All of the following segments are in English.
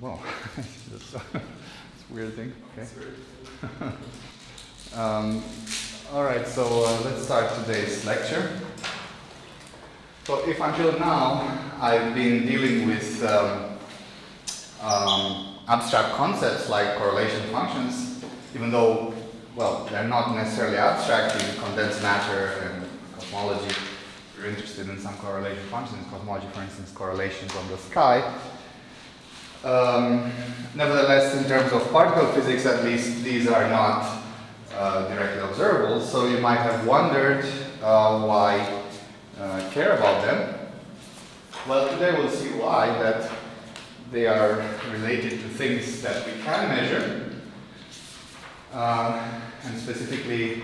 Well, it's a weird thing. Okay. um, all right, so uh, let's start today's lecture. So if until now I've been dealing with um, um, abstract concepts like correlation functions, even though, well, they're not necessarily abstract in condensed matter and cosmology. You're interested in some correlation functions, cosmology, for instance, correlations on the sky. Um, nevertheless, in terms of particle physics, at least, these are not uh, directly observable, so you might have wondered uh, why uh, care about them. Well, today we'll see why, that they are related to things that we can measure, uh, and specifically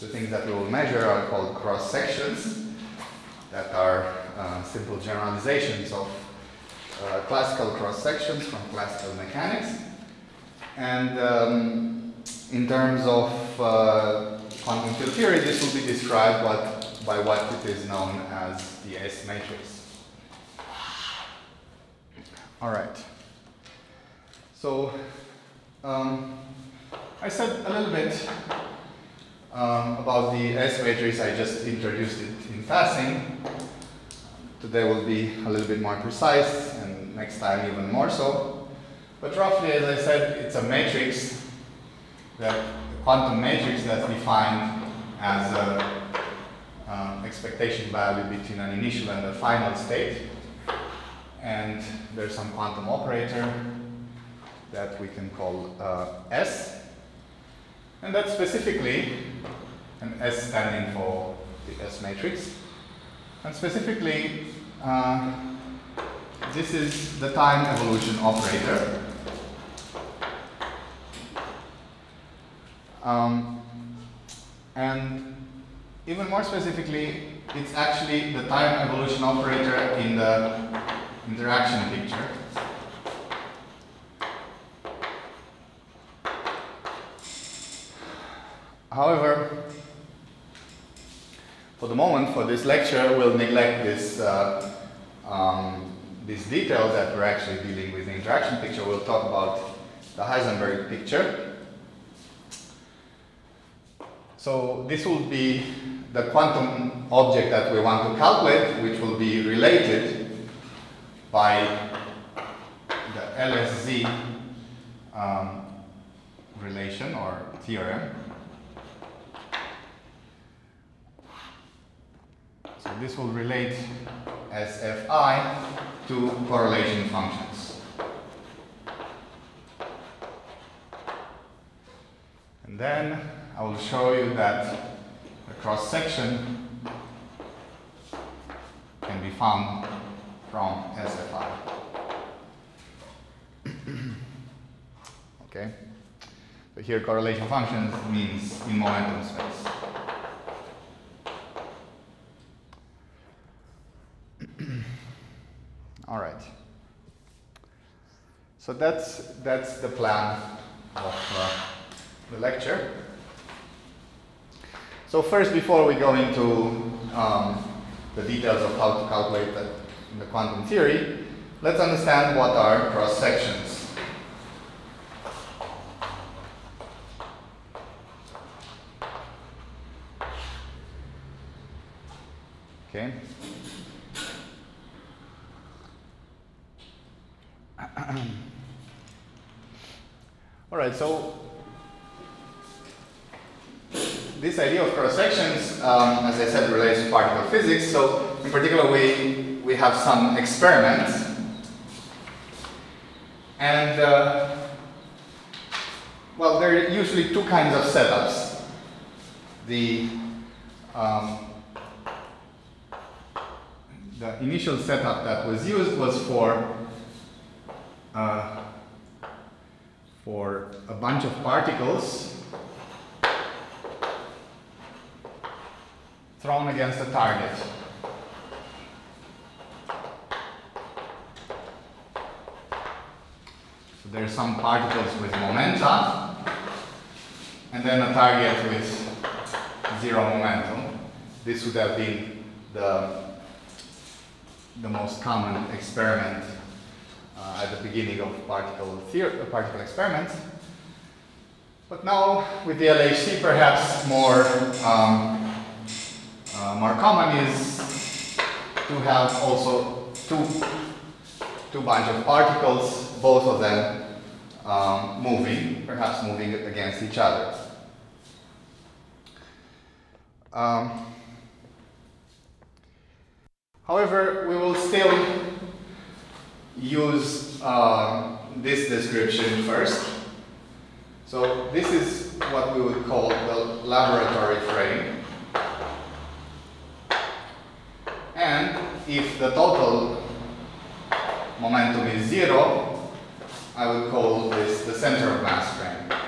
the things that we will measure are called cross sections that are uh, simple generalizations of uh, classical cross sections from classical mechanics. And um, in terms of uh, quantum field theory, this will be described what, by what it is known as the S matrix. All right. So um, I said a little bit um, about the S matrix. I just introduced it in passing. Today will be a little bit more precise, next time even more so. But roughly, as I said, it's a matrix, that a quantum matrix that's defined as a um, expectation value between an initial and a final state. And there's some quantum operator that we can call uh, S. And that's specifically an S standing for the S matrix. And specifically, uh, this is the time evolution operator. Um, and even more specifically, it's actually the time evolution operator in the interaction picture. However, for the moment, for this lecture, we'll neglect this, uh, um, this detail that we're actually dealing with the interaction picture. We'll talk about the Heisenberg picture. So this will be the quantum object that we want to calculate, which will be related by the LSZ um, relation or theorem. So this will relate SFI to correlation functions. And then I will show you that a cross section can be found from SFI. okay? So here correlation functions means in momentum space. All right. So that's, that's the plan of uh, the lecture. So first, before we go into um, the details of how to calculate that in the quantum theory, let's understand what are cross sections. Okay. All right, so this idea of cross sections, um, as I said, relates to particle physics. So, in particular, we we have some experiments, and uh, well, there are usually two kinds of setups. The um, the initial setup that was used was for uh, for a bunch of particles thrown against a target. So there are some particles with momenta and then a target with zero momentum. This would have been the, the most common experiment at the beginning of particle theory, uh, particle experiments. But now with the LHC, perhaps more um, uh, more common is to have also two two bunch of particles, both of them um, moving, perhaps moving against each other. Um, however, we will still use uh, this description first. So this is what we would call the laboratory frame. And if the total momentum is zero, I would call this the center of mass frame.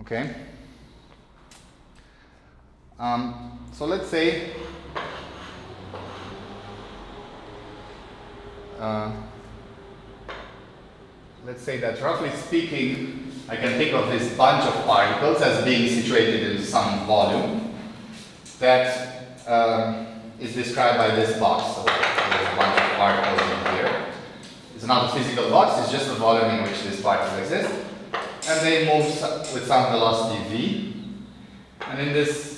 Okay? Um, so let's say uh, let's say that roughly speaking, I can think of this bunch of particles as being situated in some volume that uh, is described by this box. So there's a bunch of particles in here. It's not a physical box, it's just the volume in which these particles exist. And they move with some velocity v. And in this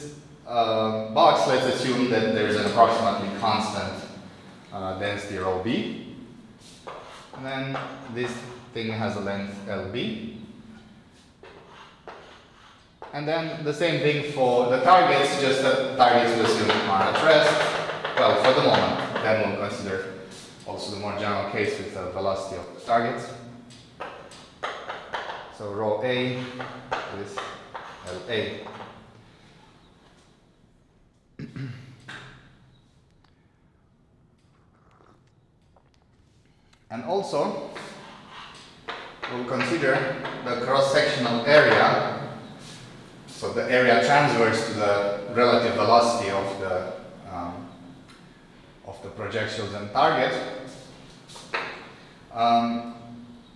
uh, box, let's assume that there's an approximately constant uh, density rho b. And then this thing has a length lb. And then the same thing for the targets, just that targets we assume are at rest. Well, for the moment, then we'll consider also the more general case with the velocity of the targets. So rho A is LA. And also, we'll consider the cross-sectional area, so the area transverse to the relative velocity of the um, of the projectiles and target. Um,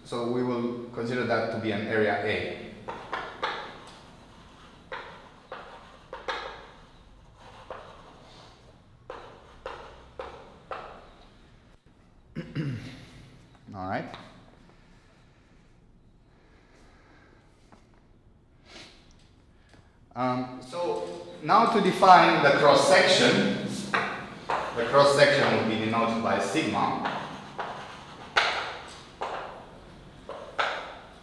so we will consider that to be an area A. All right. Um, so now to define the cross section, the cross section will be denoted by sigma.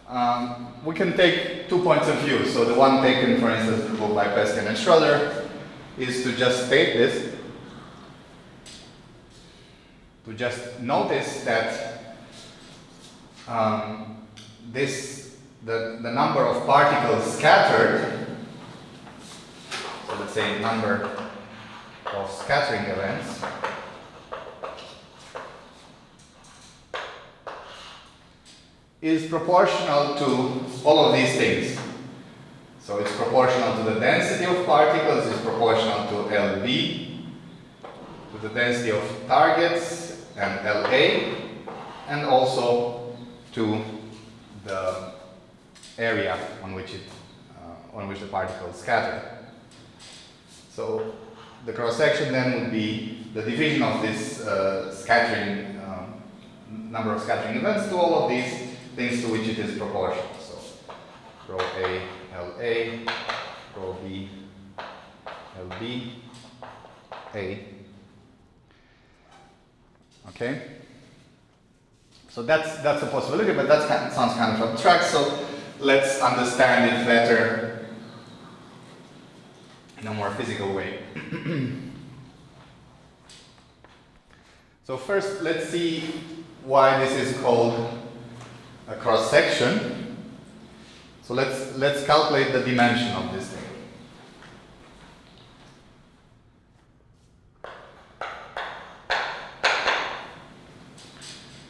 Um, we can take two points of view. So the one taken, for instance, by Peskin and Schroeder is to just state this, to just notice that um, this, the, the number of particles scattered, so let's say number of scattering events, is proportional to all of these things. So it's proportional to the density of particles, it's proportional to LB, to the density of targets and LA, and also to the area on which it uh, on which the particles scatter. So the cross section then would be the division of this uh, scattering um, number of scattering events to all of these things to which it is proportional. So rho A, LA, rho B, LB, A. Okay? So that's, that's a possibility, but that kind of, sounds kind of abstract, so let's understand it better in a more physical way. so first, let's see why this is called a cross section. So let's let's calculate the dimension of this thing.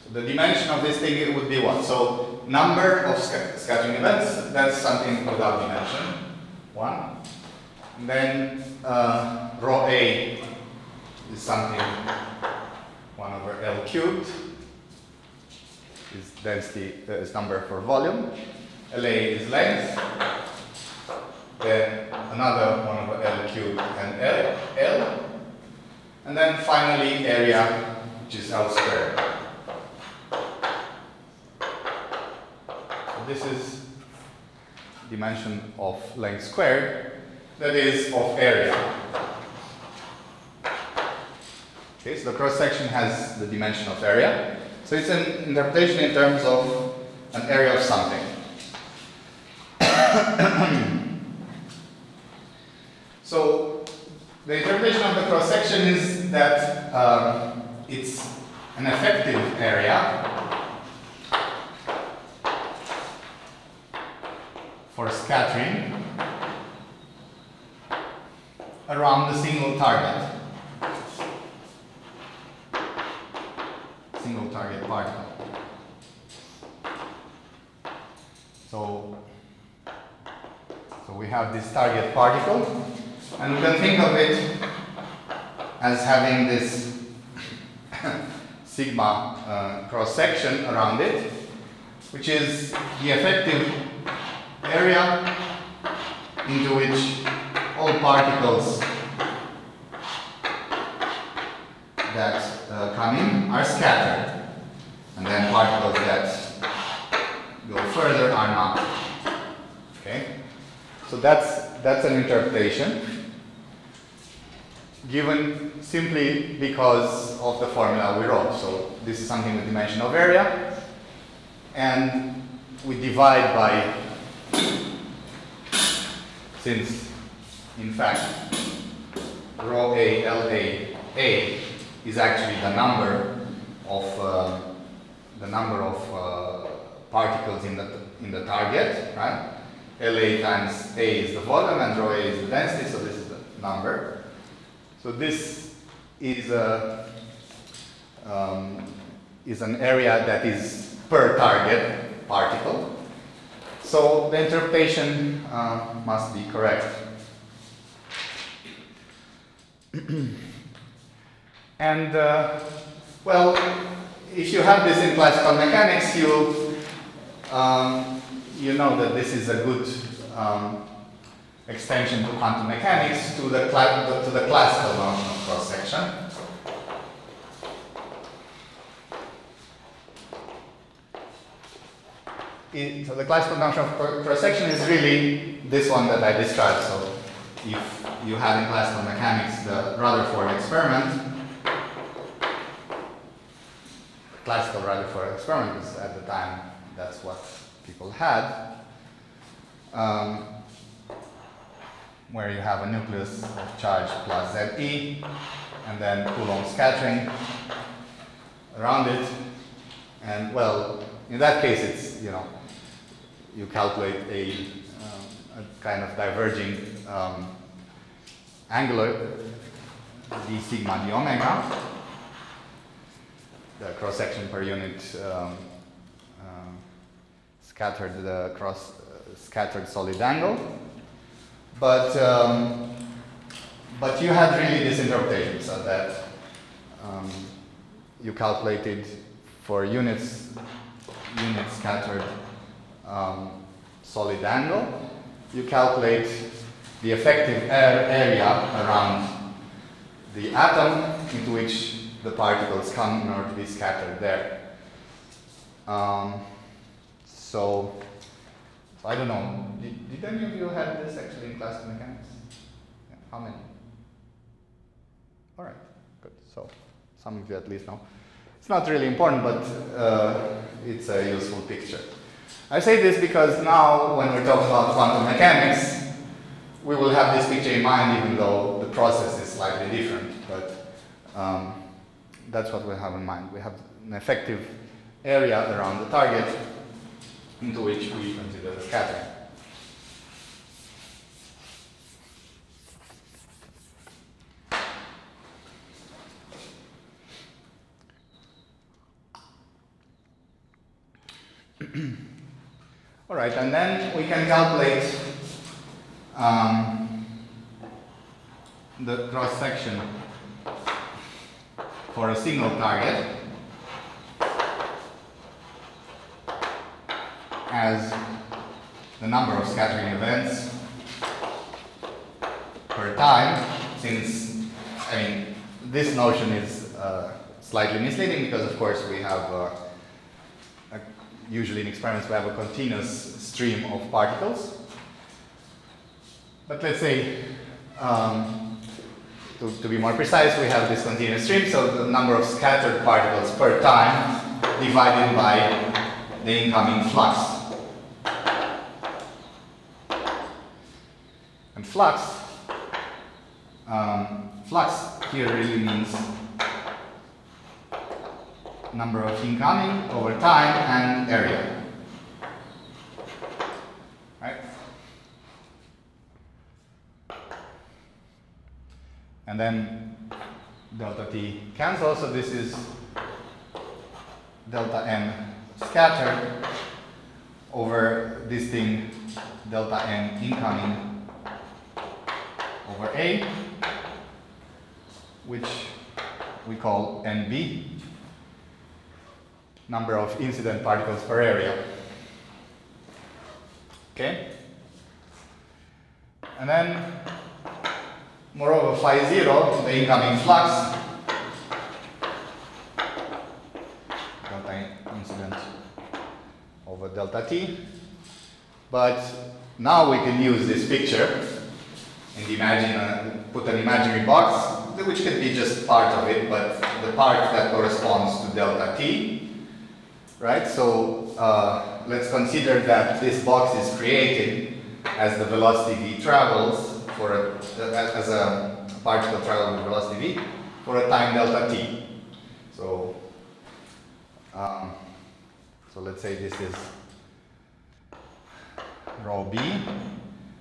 So the dimension of this thing would be what? So number of scattering events, that's something without dimension. One. And then uh, rho A is something 1 over L cubed is density uh, is number for volume. LA is length. Then another one over L cubed and L. L. And then finally area, which is L squared. This is dimension of length squared, that is of area. Okay, so the cross section has the dimension of area. So it's an interpretation in terms of an area of something. so the interpretation of the cross section is that um, it's an effective area for scattering around the single target. Single target particle. So, so we have this target particle and we can think of it as having this sigma uh, cross section around it, which is the effective area into which all particles that uh, come in are scattered, and then particles that go further are not. Okay, so that's that's an interpretation given simply because of the formula we wrote. So this is something with dimension of area, and we divide by since in fact rho A L A A is actually the number of uh, the number of uh, particles in the in the target, right? LA times A is the volume and rho A is the density, so this is the number. So this is a um, is an area that is per target particle. So the interpretation uh, must be correct. and uh, well, if you have this in classical mechanics, you um, you know that this is a good um, extension to quantum mechanics to the, to the classical notion of cross section. It, so the classical notion of cross section is really this one that I described. So if you have in classical mechanics the Rutherford experiment, classical Rutherford experiment because at the time that's what people had, um, where you have a nucleus of charge plus Ze, and then Coulomb scattering around it. And well, in that case, it's, you know, you calculate a, um, a kind of diverging um, angular d sigma d omega, the cross section per unit um, um scattered the cross uh, scattered solid angle. But um, but you had really this interpretation so that you calculated for units unit scattered um, solid angle, you calculate the effective air area around the atom into which the particles come in order to be scattered there. Um, so, so, I don't know. Did, did, any of you have this actually in classical mechanics? Yeah. How many? All right, good. So some of you at least know. It's not really important, but uh, it's a useful picture. I say this because now, when we're talking about quantum mechanics, we will have this picture in mind, even though the process is slightly different. But um, that's what we have in mind. We have an effective area around the target into which we consider the scattering. All right, and then we can calculate um, the cross section for a single target as the number of scattering events per time since I mean this notion is uh, slightly misleading because, of course, we have uh, usually in experiments we have a continuous stream of particles. But let's say, um, to, to be more precise, we have this continuous stream, so the number of scattered particles per time divided by the incoming flux. And flux, um, flux here really means number of incoming over time and area. Right? And then delta t cancels, so this is delta n scattered over this thing delta n incoming over A, which we call NB, number of incident particles per area. Okay? And then, moreover, phi zero, the incoming flux, delta incident over delta t. But now we can use this picture and imagine a, put an imaginary box, which can be just part of it, but the part that corresponds to delta t, right? So uh, let's consider that this box is created as the velocity v travels for a, as a particle travels with velocity v for a time delta t. So, um, so let's say this is rho b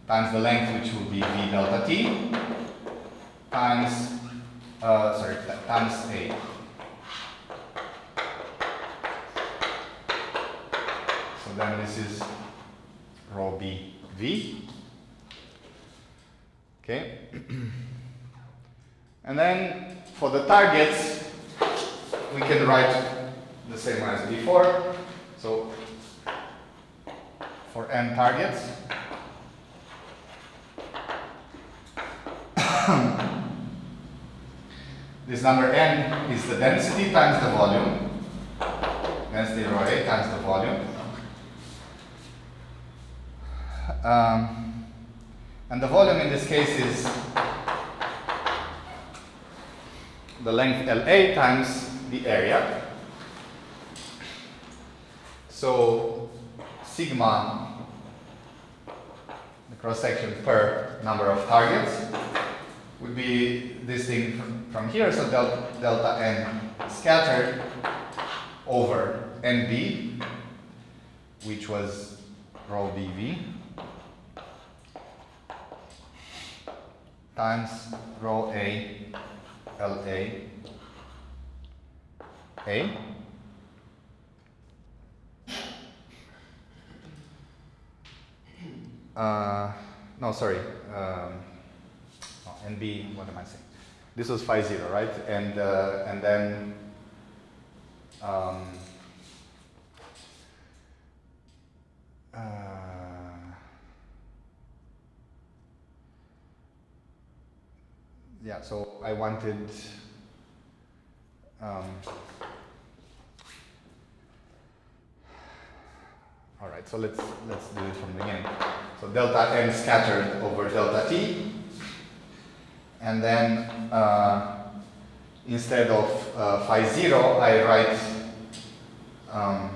times the length which will be v delta t times, uh, sorry, times a. So then this is rho b v. Okay. and then for the targets, we can write the same as before. So for n targets, this number n is the density times the volume. Density rho A times the volume. Um, and the volume in this case is the length LA times the area. So sigma, the cross section per number of targets, would be this thing from, here, so delta, delta n scattered over nb, which was rho bv, times rho a la a. Uh, no, sorry. Um, and B, what am I saying? This was phi zero, right? And, uh, and then um, yeah, so I wanted um, all right, so let's let's do it from the beginning. So delta n scattered over delta t and then uh, instead of uh, phi 0, I write, um,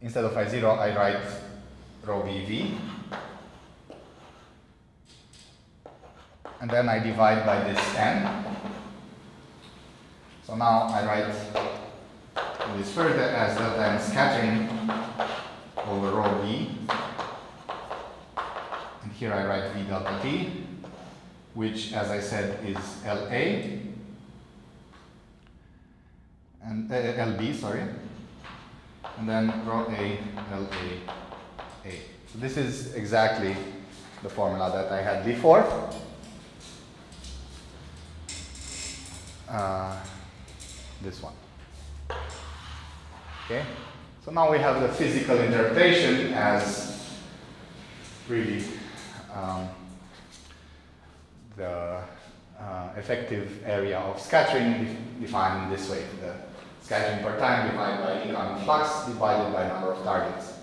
instead of phi 0, I write rho bv. And then I divide by this n. So now I write this further as delta m scattering over rho b. And here I write v delta t which as I said is LA and uh, LB, sorry, and then rho A, LA, A. So this is exactly the formula that I had before. Uh, this one. Okay, so now we have the physical interpretation as really um, the uh, effective area of scattering defined in this way. The scattering per time divided by incoming flux divided by number of targets.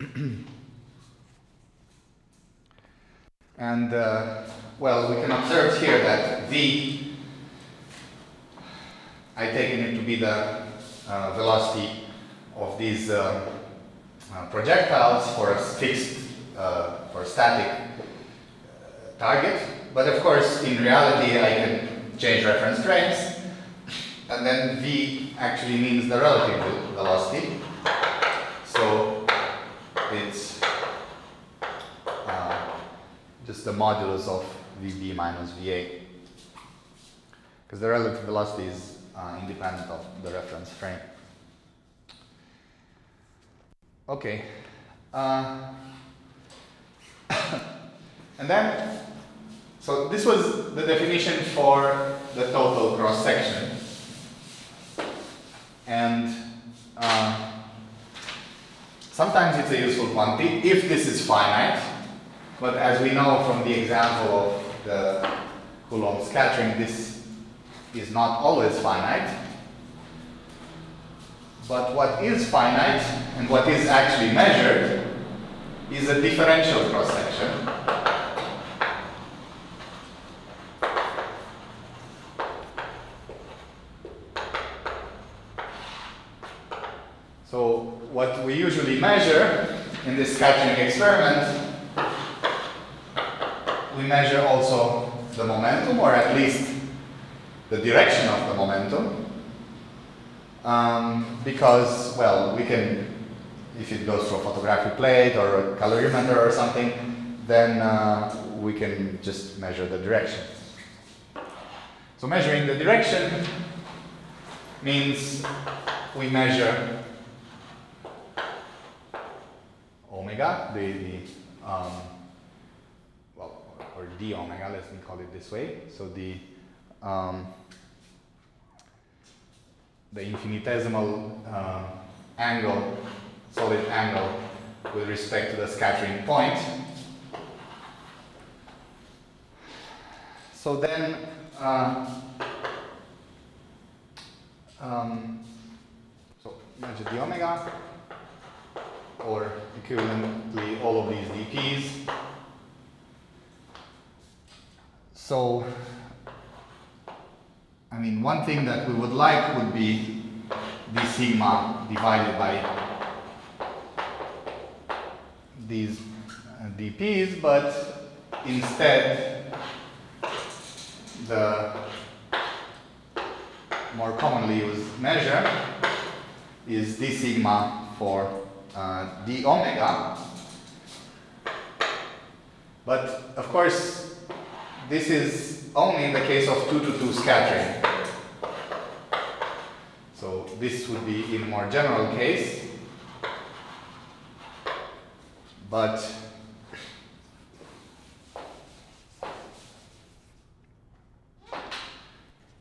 and uh, well, we can observe here that V, I taken it to be the uh, velocity of these uh, uh projectiles for a fixed, uh, for a static uh, target. But of course, in reality, I can change reference frames, and then V actually means the relative velocity. So it's uh, just the modulus of VB minus VA. Because the relative velocity is uh, independent of the reference frame. Okay. Uh, and then, so this was the definition for the total cross section. And uh, sometimes it's a useful quantity if this is finite, but as we know from the example of the Coulomb scattering, this is not always finite. But what is finite and what is actually measured is a differential cross section. So what we usually measure in this scattering experiment we measure also the momentum, or at least the direction of the momentum. Um, because, well, we can, if it goes through a photographic plate or a calorimeter or something, then uh, we can just measure the direction. So measuring the direction means we measure omega, the, the um, or d omega, let me call it this way. So the um, the infinitesimal uh, angle, solid angle with respect to the scattering point. So then uh, um, so measure the omega or equivalently all of these dp's so, I mean, one thing that we would like would be d sigma divided by these uh, dp's, but instead the more commonly used measure is d sigma for uh, d omega. But of course, this is only in the case of 2 to 2 scattering. So this would be in a more general case. But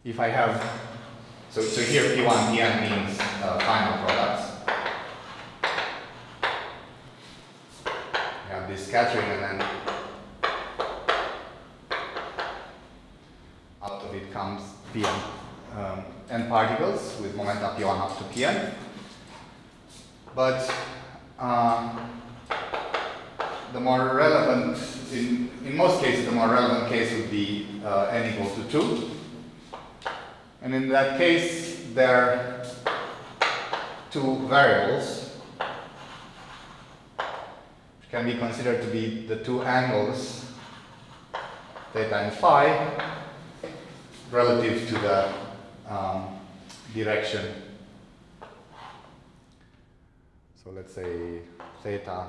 if I have, so, so here P1, Pn means uh, final products. We have this scattering and then comes Pn um, n particles with momenta P1 up to. But uh, the more relevant, in, in most cases, the more relevant case would be uh, n equal to 2. And in that case, there are two variables which can be considered to be the two angles theta and phi relative to the um, direction. So let's say theta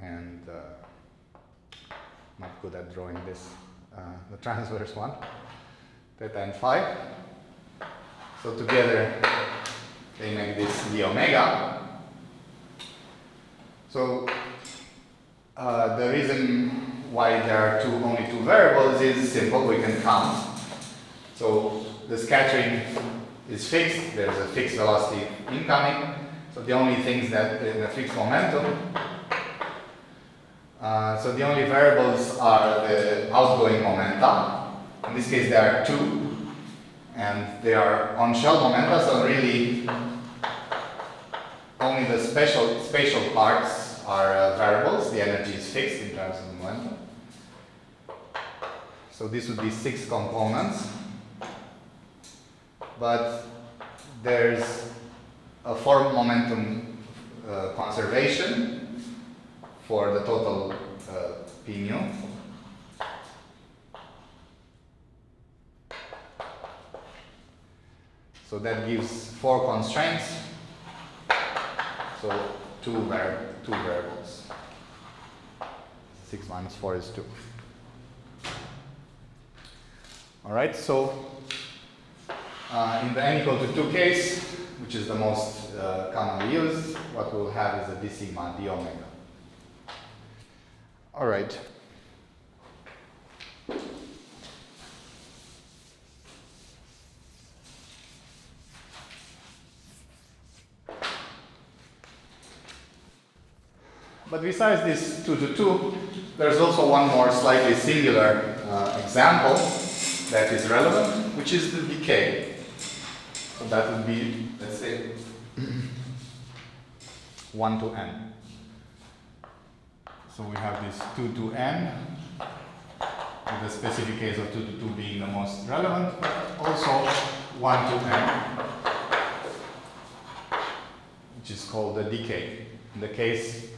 and uh, not good at drawing this, uh, the transverse one, theta and phi. So together they make this the omega. So uh, the reason why there are two, only two variables is simple, we can count. So the scattering is fixed, there's a fixed velocity incoming, so the only things that in a fixed momentum, Uh, so the only variables are the outgoing momenta. In this case, there are two, and they are on shell momenta, so really only the special spatial parts are uh, variables. The energy is fixed in terms of momentum. So this would be six components, but there's a four momentum uh, conservation for the total uh. So that gives four constraints. So two, var two variables. 6 minus 4 is 2. All right, so uh, in the n equal to 2 case, which is the most uh, commonly used, what we'll have is a d sigma d omega. All right. But besides this 2 to 2, there's also one more slightly singular uh, example that is relevant, which is the decay. So that would be, let's say, 1 to n. So we have this 2 to n, with the specific case of 2 to 2 being the most relevant, but also 1 to n, which is called the decay. In the case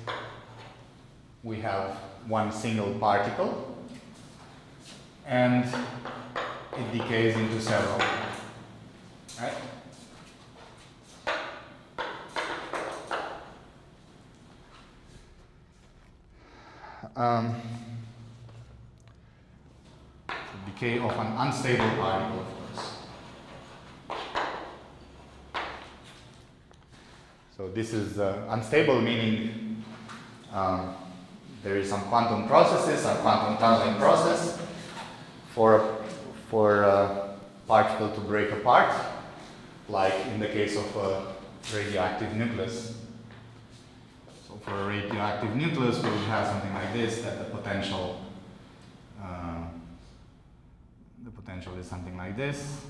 we have one single particle and it decays into several. Um, decay of an unstable particle, of course. So this is uh, unstable meaning um, there is some quantum processes, some quantum tunneling process for, for a particle to break apart, like in the case of a radioactive nucleus. So for a radioactive nucleus, we would have something like this, that the potential, uh, the potential is something like this.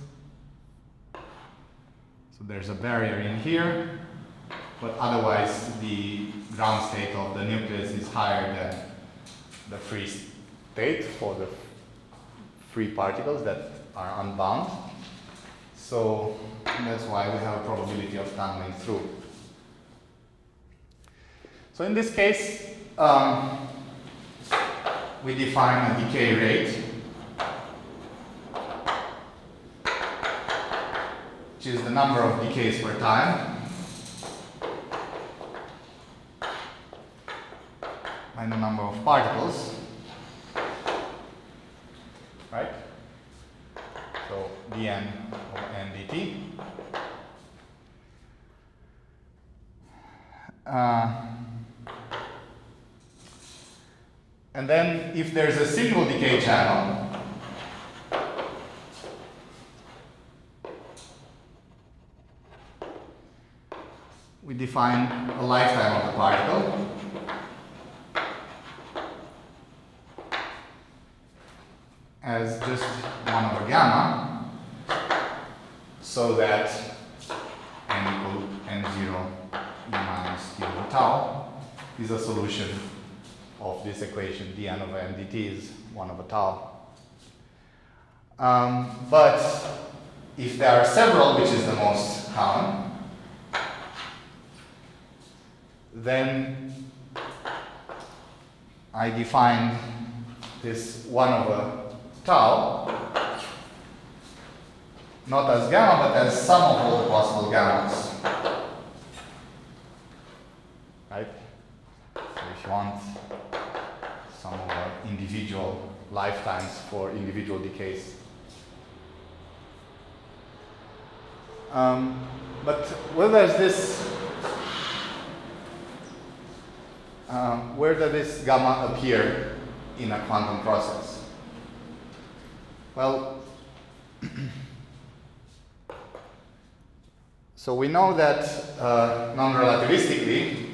So there's a barrier in here, but otherwise the ground state of the nucleus is higher than the free state for the free particles that are unbound. So that's why we have a probability of tunneling through. So in this case, um, we define a decay rate, which is the number of decays per time and the number of particles, right? So dn over n dt. Uh, and then if there's a single decay channel, we define a lifetime of the particle. As just 1 over gamma so that is a solution of this equation dn over n dt is 1 over tau. Um, but if there are several, which is the most common, then I define this 1 over tau, not as gamma, but as sum of all the possible gammas. Right? So if you want some of our individual lifetimes for individual decays. Um, but where does this, um, where does this gamma appear in a quantum process? Well, so we know that uh, non-relativistically,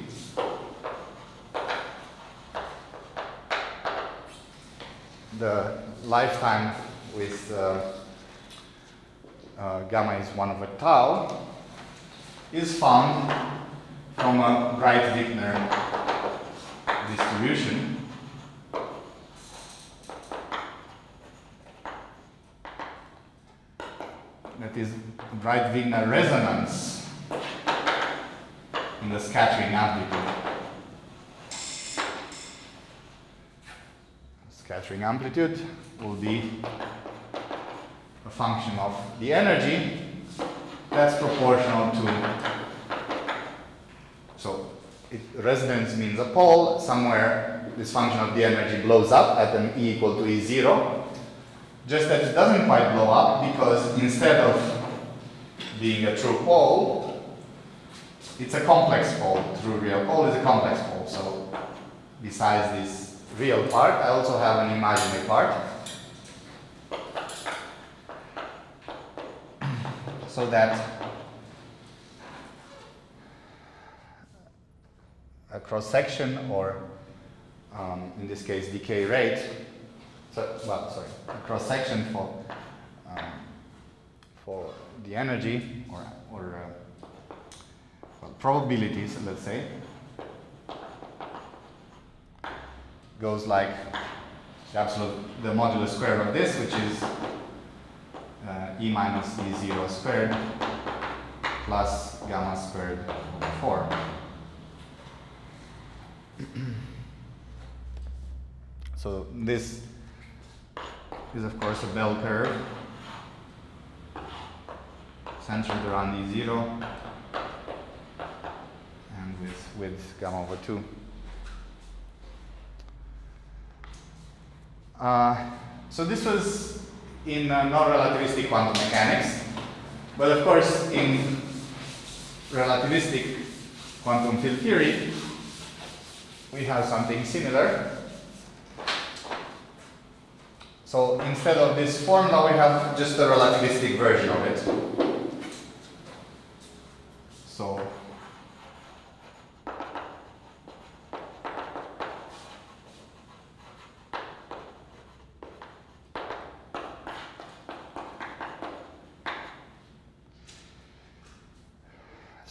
the lifetime with uh, uh, gamma is 1 over tau, is found from a Breit-Wigner distribution. That is Breit-Wigner resonance in the scattering amplitude. Scattering amplitude will be a function of the energy that's proportional to so it, resonance means a pole. Somewhere this function of the energy blows up at an e equal to e0 just that it doesn't quite blow up because instead of being a true pole it's a complex pole. True real pole is a complex pole. So besides this real part. I also have an imaginary part. So that a cross section or um, in this case decay rate so, well sorry a cross section for um, for the energy or, or uh, well, probabilities let's say goes like the absolute the modulus square of this which is uh, e minus e0 squared plus gamma squared over 4. so this is of course a bell curve centered around e0 and with, with gamma over 2. Uh, so this was in uh, non-relativistic quantum mechanics. But of course, in relativistic quantum field theory, we have something similar. So instead of this formula, we have just a relativistic version of it. So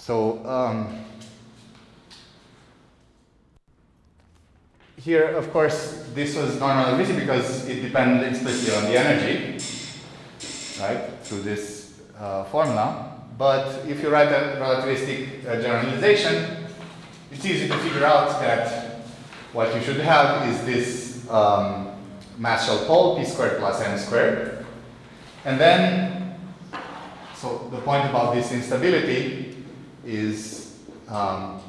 So um, here, of course, this was non-relativistic because it depended explicitly on the energy, right, through this uh, formula. But if you write a relativistic uh, generalization, it's easy to figure out that what you should have is this um, mass shell pole, p squared plus m squared. And then, so the point about this instability is um,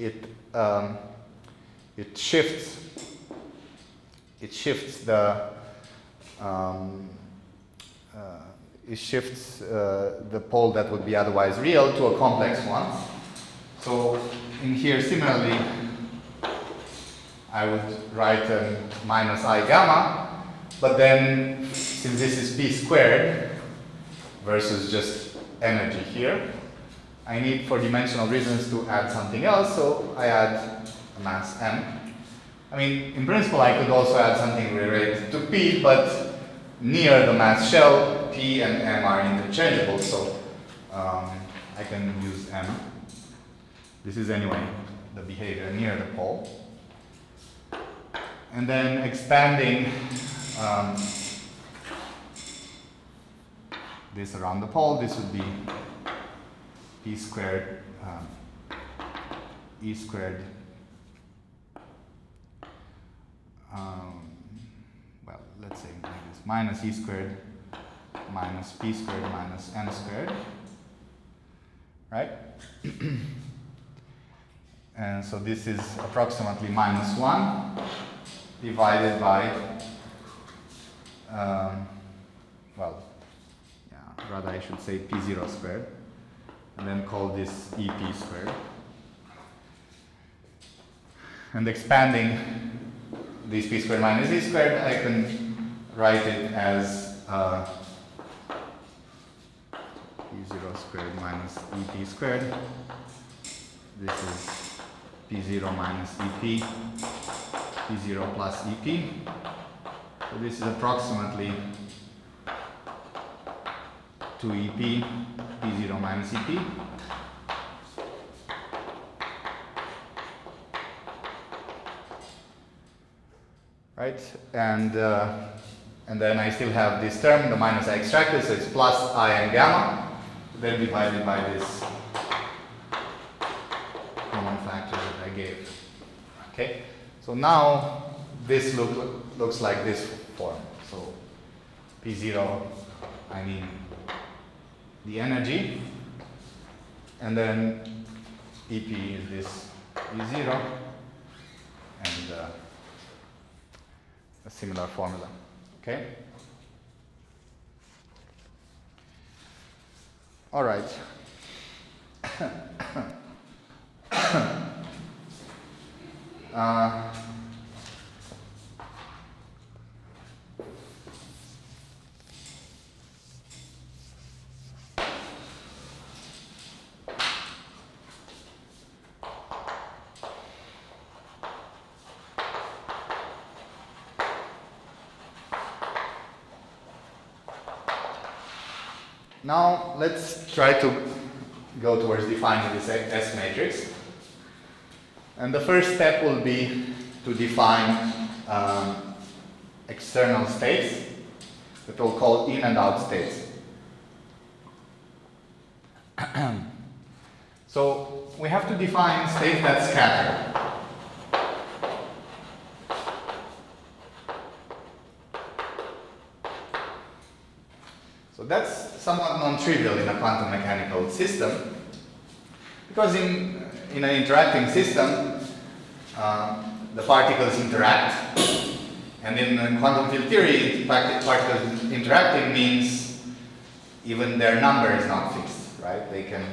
it um, it shifts it shifts the um, uh, it shifts uh, the pole that would be otherwise real to a complex one. So in here similarly I would write a minus i gamma, but then since this is p squared versus just energy here, I need for dimensional reasons to add something else, so I add mass m. I mean, in principle I could also add something related to p, but near the mass shell, p and m are interchangeable, so um, I can use m. This is anyway the behavior near the pole. And then expanding um, this around the pole, this would be p squared um, e squared um, well let's say like this minus e squared minus p squared minus n squared right and so this is approximately minus 1 divided by um, well yeah rather I should say p0 squared and then call this EP squared. And expanding this p squared minus e squared, I can write it as uh, p0 squared minus EP squared. This is p0 minus EP, p0 plus EP. So this is approximately 2EP, P0 minus EP. Right? And, uh, and then I still have this term, the minus I extracted, so it's plus I and gamma, then divided by this common factor that I gave. Okay? So now this look, looks like this form. So P0, I mean the energy, and then EP is this E0, and uh, a similar formula. Okay? All right. uh, Now let's try to go towards defining this S matrix. And the first step will be to define um, external states that we'll call in and out states. so we have to define states that scatter. So that's somewhat non-trivial in a quantum mechanical system because in, in an interacting system uh, the particles interact and in quantum field theory particles interacting means even their number is not fixed, right? They can,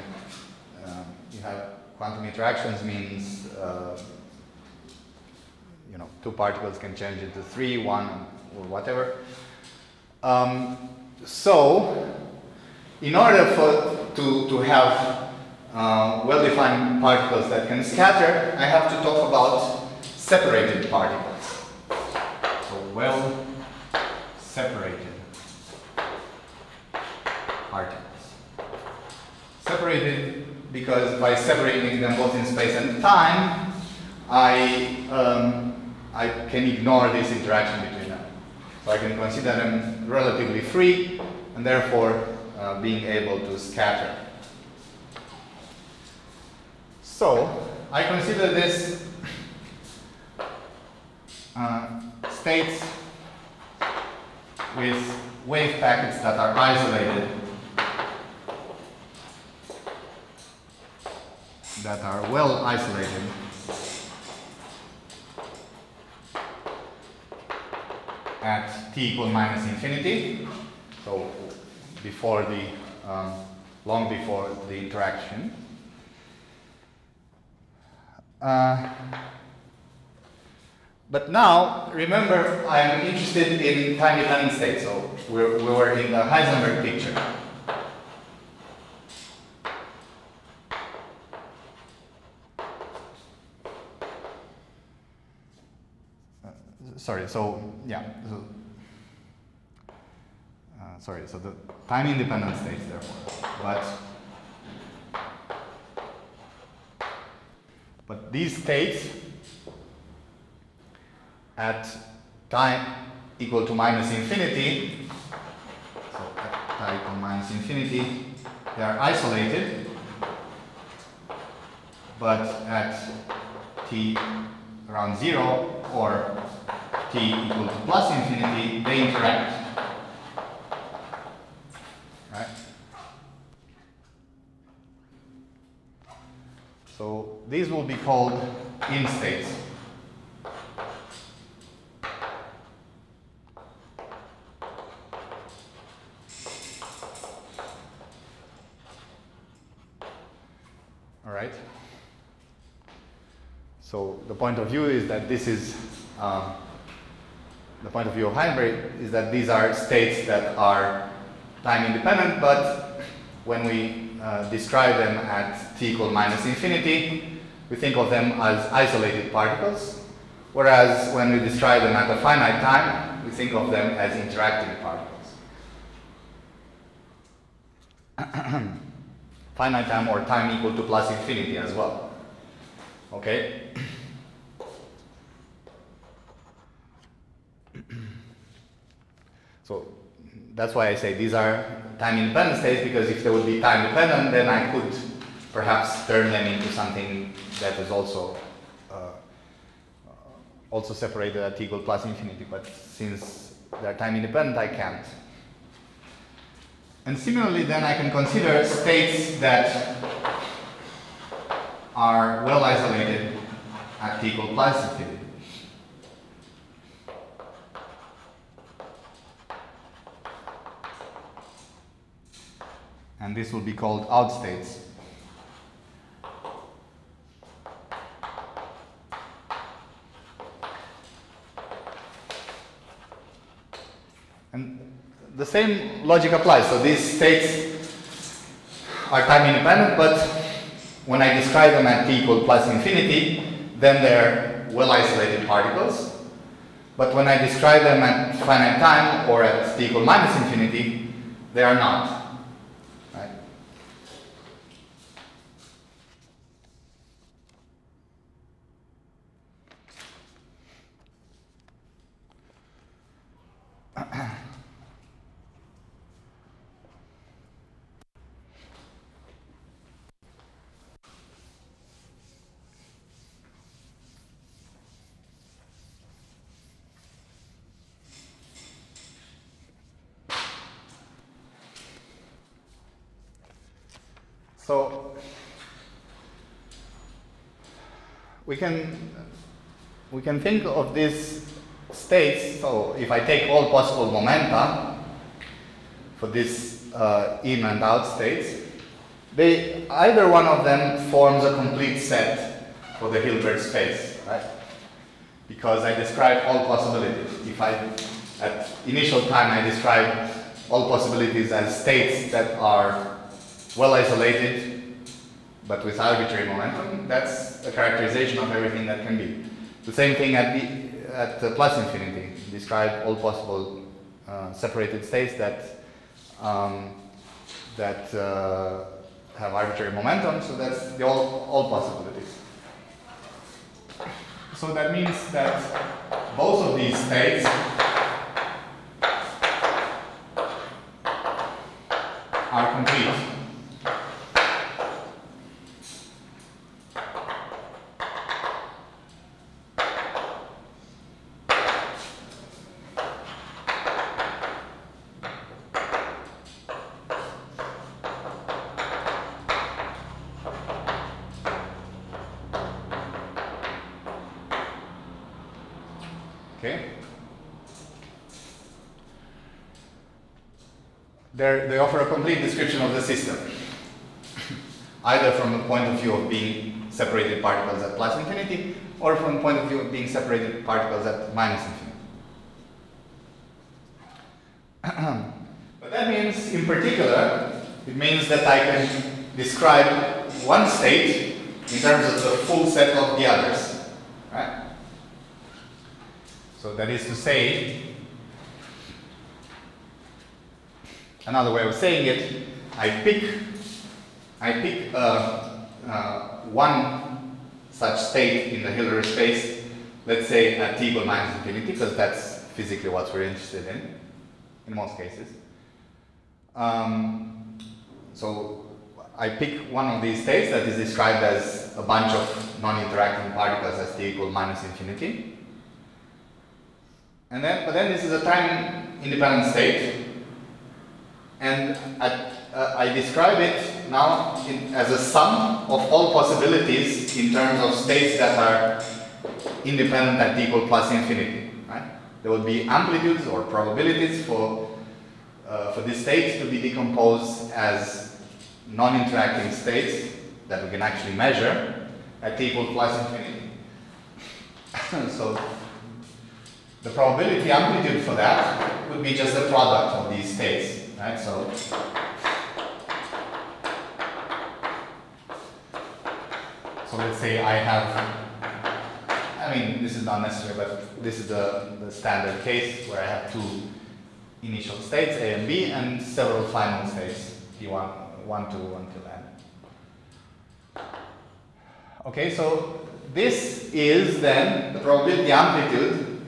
uh, you have quantum interactions means uh, you know, two particles can change into three, one, or whatever. Um, so, in order for, to, to have uh, well-defined particles that can scatter, I have to talk about separated particles. So, well-separated particles. Separated because by separating them both in space and time, I, um, I can ignore this interaction between them. so I can consider them relatively free and therefore uh, being able to scatter. So I consider this uh, states with wave packets that are isolated, that are well isolated at t equal minus infinity, so before the, um, long before the interaction. Uh, but now, remember, I'm interested in time-dependent states, so we were in the Heisenberg picture. sorry, so yeah. So, uh, sorry, so the time independent states therefore. But but these states at time equal to minus infinity, so at time equal minus infinity, they are isolated, but at t around zero or t equal to plus infinity, they interact. Right? So these will be called in states. All right. So the point of view is that this is um, the point of view of hybrid is that these are states that are time independent, but when we uh, describe them at t equal minus infinity, we think of them as isolated particles, whereas when we describe them at a finite time, we think of them as interacting particles. finite time or time equal to plus infinity as well. Okay? so that's why I say these are time independent states because if they would be time dependent, then I could perhaps turn them into something that is also uh, also separated at t equal plus infinity. But since they're time independent, I can't. And similarly, then I can consider states that are well isolated at t equal plus infinity. And this will be called out And the same logic applies. So these states are time independent, but when I describe them at t equal plus infinity, then they're well isolated particles. But when I describe them at finite time or at t equal minus infinity, they are not. So we can we can think of these states. So if I take all possible momenta for these uh, in and out states, they either one of them forms a complete set for the Hilbert space, right? Because I describe all possibilities. If I at initial time I describe all possibilities as states that are well isolated, but with arbitrary momentum, that's a characterization of everything that can be. The same thing at, the, at the plus infinity, describe all possible uh, separated states that, um, that uh, have arbitrary momentum, so that's the all, all possibilities. So that means that both of these states are complete. they offer a complete description of the system, either from the point of view of being separated particles at plus infinity, or from the point of view of being separated particles at minus infinity. but that means, in particular, it means that I can describe one state in terms of the full set of the others. Right? So that is to say, Another way of saying it, I pick, I pick uh, uh, one such state in the Hilbert space, let's say at t equal minus infinity, because that's physically what we're interested in, in most cases. Um, so I pick one of these states that is described as a bunch of non-interacting particles as t equal minus infinity. And then, but then this is a time independent state and I, uh, I describe it now in, as a sum of all possibilities in terms of states that are independent at t equal plus infinity. Right? There will be amplitudes or probabilities for, uh, for these states to be decomposed as non-interacting states that we can actually measure at t equal plus infinity. so the probability amplitude for that would be just the product of these states. Right, so so let's say I have I mean, this is not necessary, but this is the, the standard case where I have two initial states, A and B, and several final states, T1, 1, 2, until n. Okay, so this is then the probability amplitude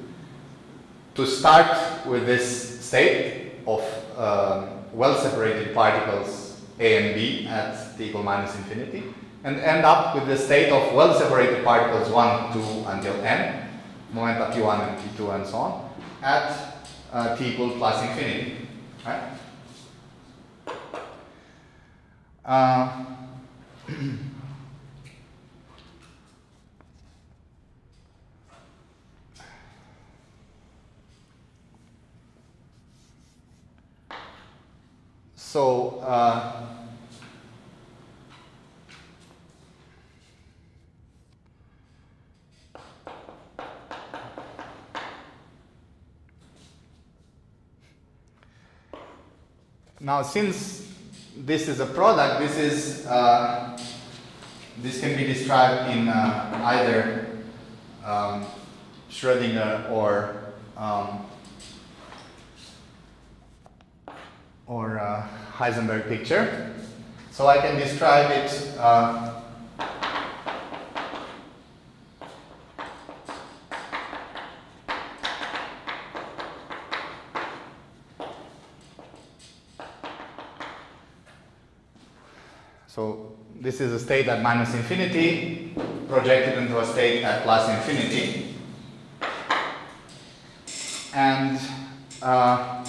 to start with this state of um, well-separated particles A and B at t equal minus infinity and end up with the state of well-separated particles 1, 2 until n, momenta p1 and p2 and so on, at uh, t equals plus infinity. Right? Uh, so uh, Now, since this is a product, this is uh, this can be described in uh, either um, Schrödinger or um, or uh, Heisenberg picture. So I can describe it uh, So this is a state at minus infinity projected into a state at plus infinity. And uh,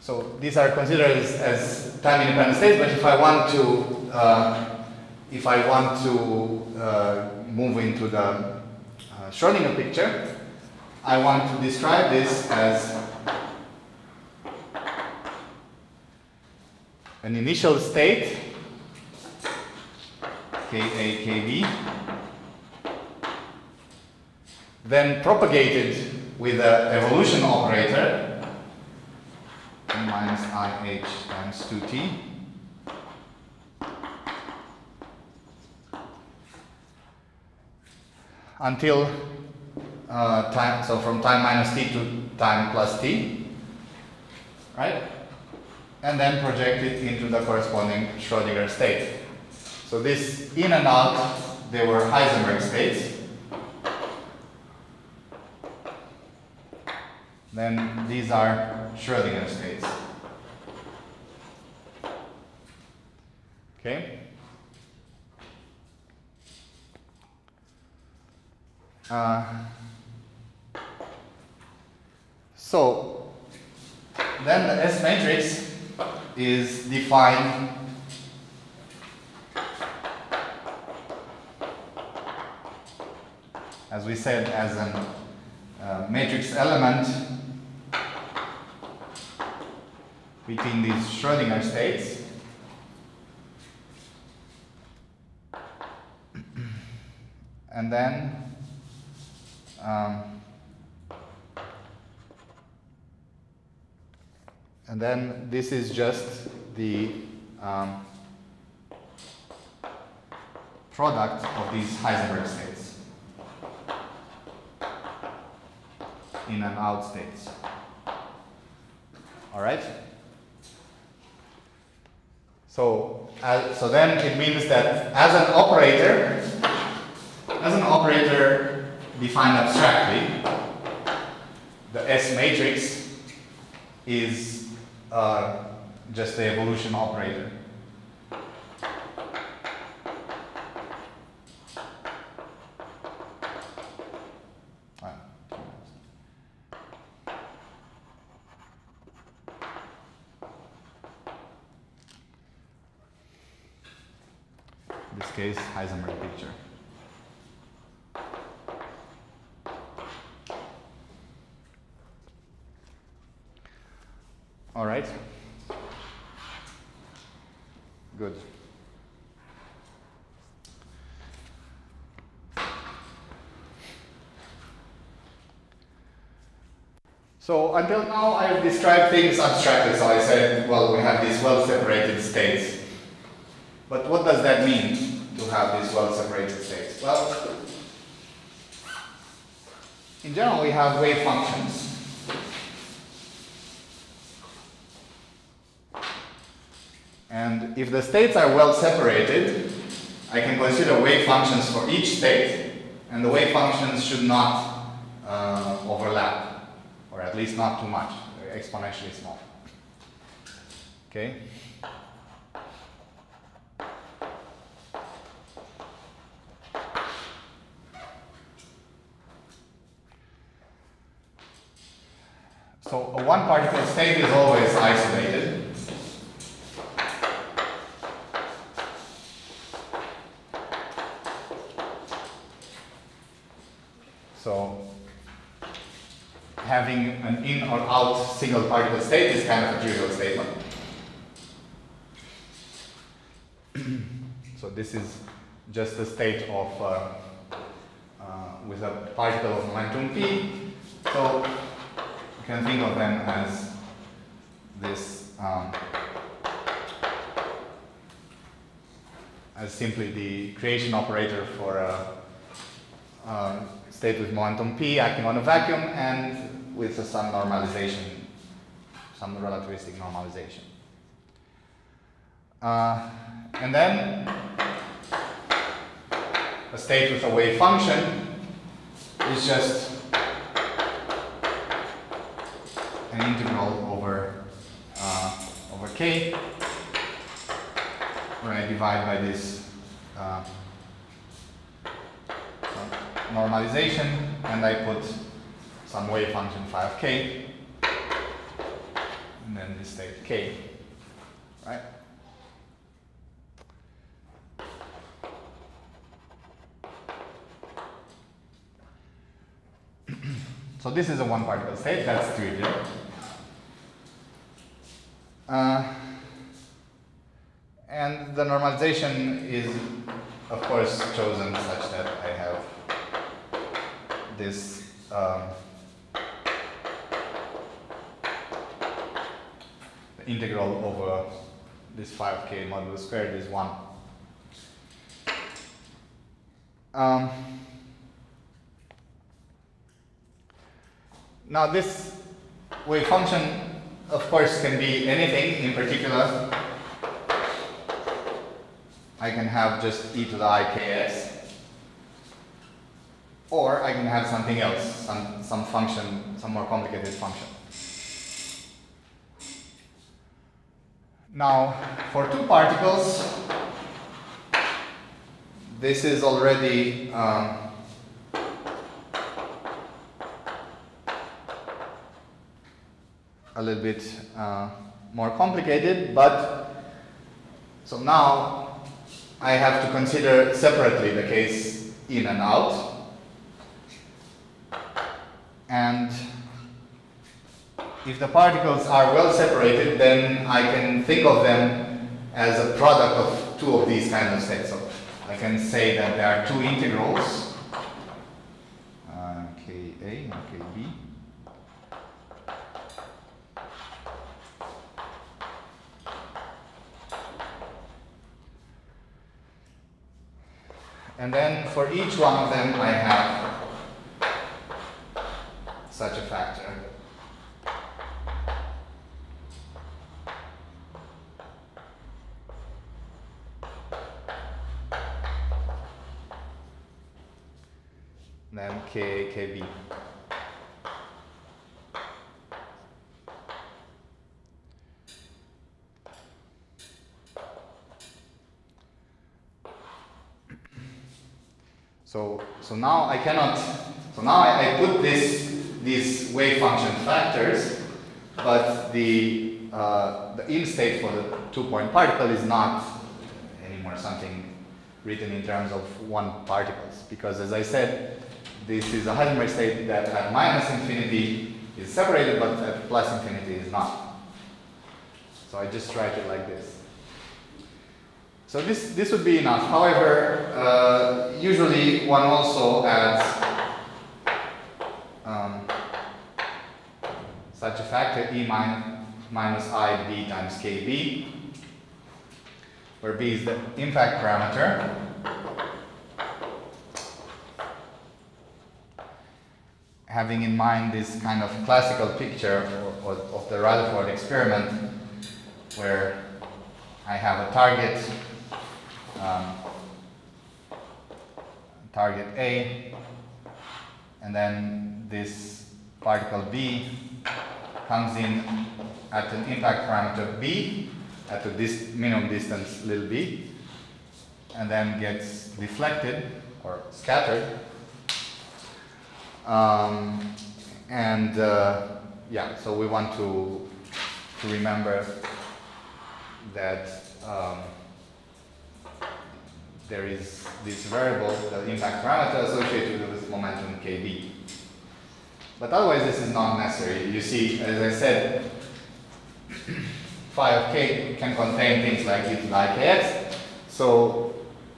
so these are considered as, as, time independent states, but if I want to, uh, if I want to uh, move into the uh, Schrodinger picture, I want to describe this as an initial state, Ka, Kb, then propagated with an evolution operator, minus ih times 2t, until uh, time, so from time minus t to time plus t, right? And then project it into the corresponding Schrodinger state. So this in and out, they were Heisenberg states. Then these are Schrodinger states. Okay? Uh, so, then the S matrix is defined as we said as a uh, matrix element between these Schrodinger states. And then um, And then this is just the um, product of these Heisenberg states in and out states. All right? So, so then it means that as an operator, as an operator defined abstractly, the S matrix is uh, just the evolution operator. In this case, Heisenberg picture. All right? Good. So until now I've described things abstractly. So I said, well, we have these well-separated states. But what does that mean? to have these well-separated states? Well, in general, we have wave functions. And if the states are well separated, I can consider wave functions for each state, and the wave functions should not uh, overlap, at least not too much, uh, exponentially small. Okay? So a one particle state is always isolated. So having an in or out single particle state is kind of a trivial statement. so this is just a state of uh, uh, with a particle of momentum p. So you can think of them as this um, as simply the creation operator for a, a, state with momentum p acting on a vacuum and with some normalization, some relativistic normalization. Uh, and then a state with a wave function is just an integral over uh, over k, where I divide by this uh, normalization, and I put some wave function phi k, and then this state k, right? so this is a one particle state, that's trivial. Uh, and the normalization is, of course, chosen such that I have this um, integral over this phi k modulus squared is 1. Um, now this wave function of course, can be anything in particular. I can have just e to the i kx. Or I can have something else, some, some function, some more complicated function. Now, for two particles, this is already um, a little bit uh, more complicated, but so now I have to consider separately the case in and out. And if the particles are well separated, then I can think of them as a product of two of these kinds of states. So I can say that there are two integrals, uh, Ka and Kb. And then for each one of them, I have such a factor. Then K, KB. So, so now I cannot, so now I, I put this, these wave function factors, but the, uh, the in state for the two-point particle is not anymore something written in terms of one particles, because as I said, this is a Heisenberg state that at minus infinity is separated, but at plus infinity is not. So I just write it like this. So this, this would be enough. However, uh, usually one also adds um, such a factor E min minus I B times KB, where B is the impact parameter. Having in mind this kind of classical picture of, of, of the Rutherford experiment where I have a target, um, target A, and then this particle B comes in at an impact parameter B, at a dis minimum distance little b, and then gets deflected or scattered. Um, and uh, yeah, so we want to, to remember that um, there is this variable, the impact parameter associated with this momentum kb. But otherwise this is not necessary. You see, as I said, phi of k can contain things like e to the i kx. So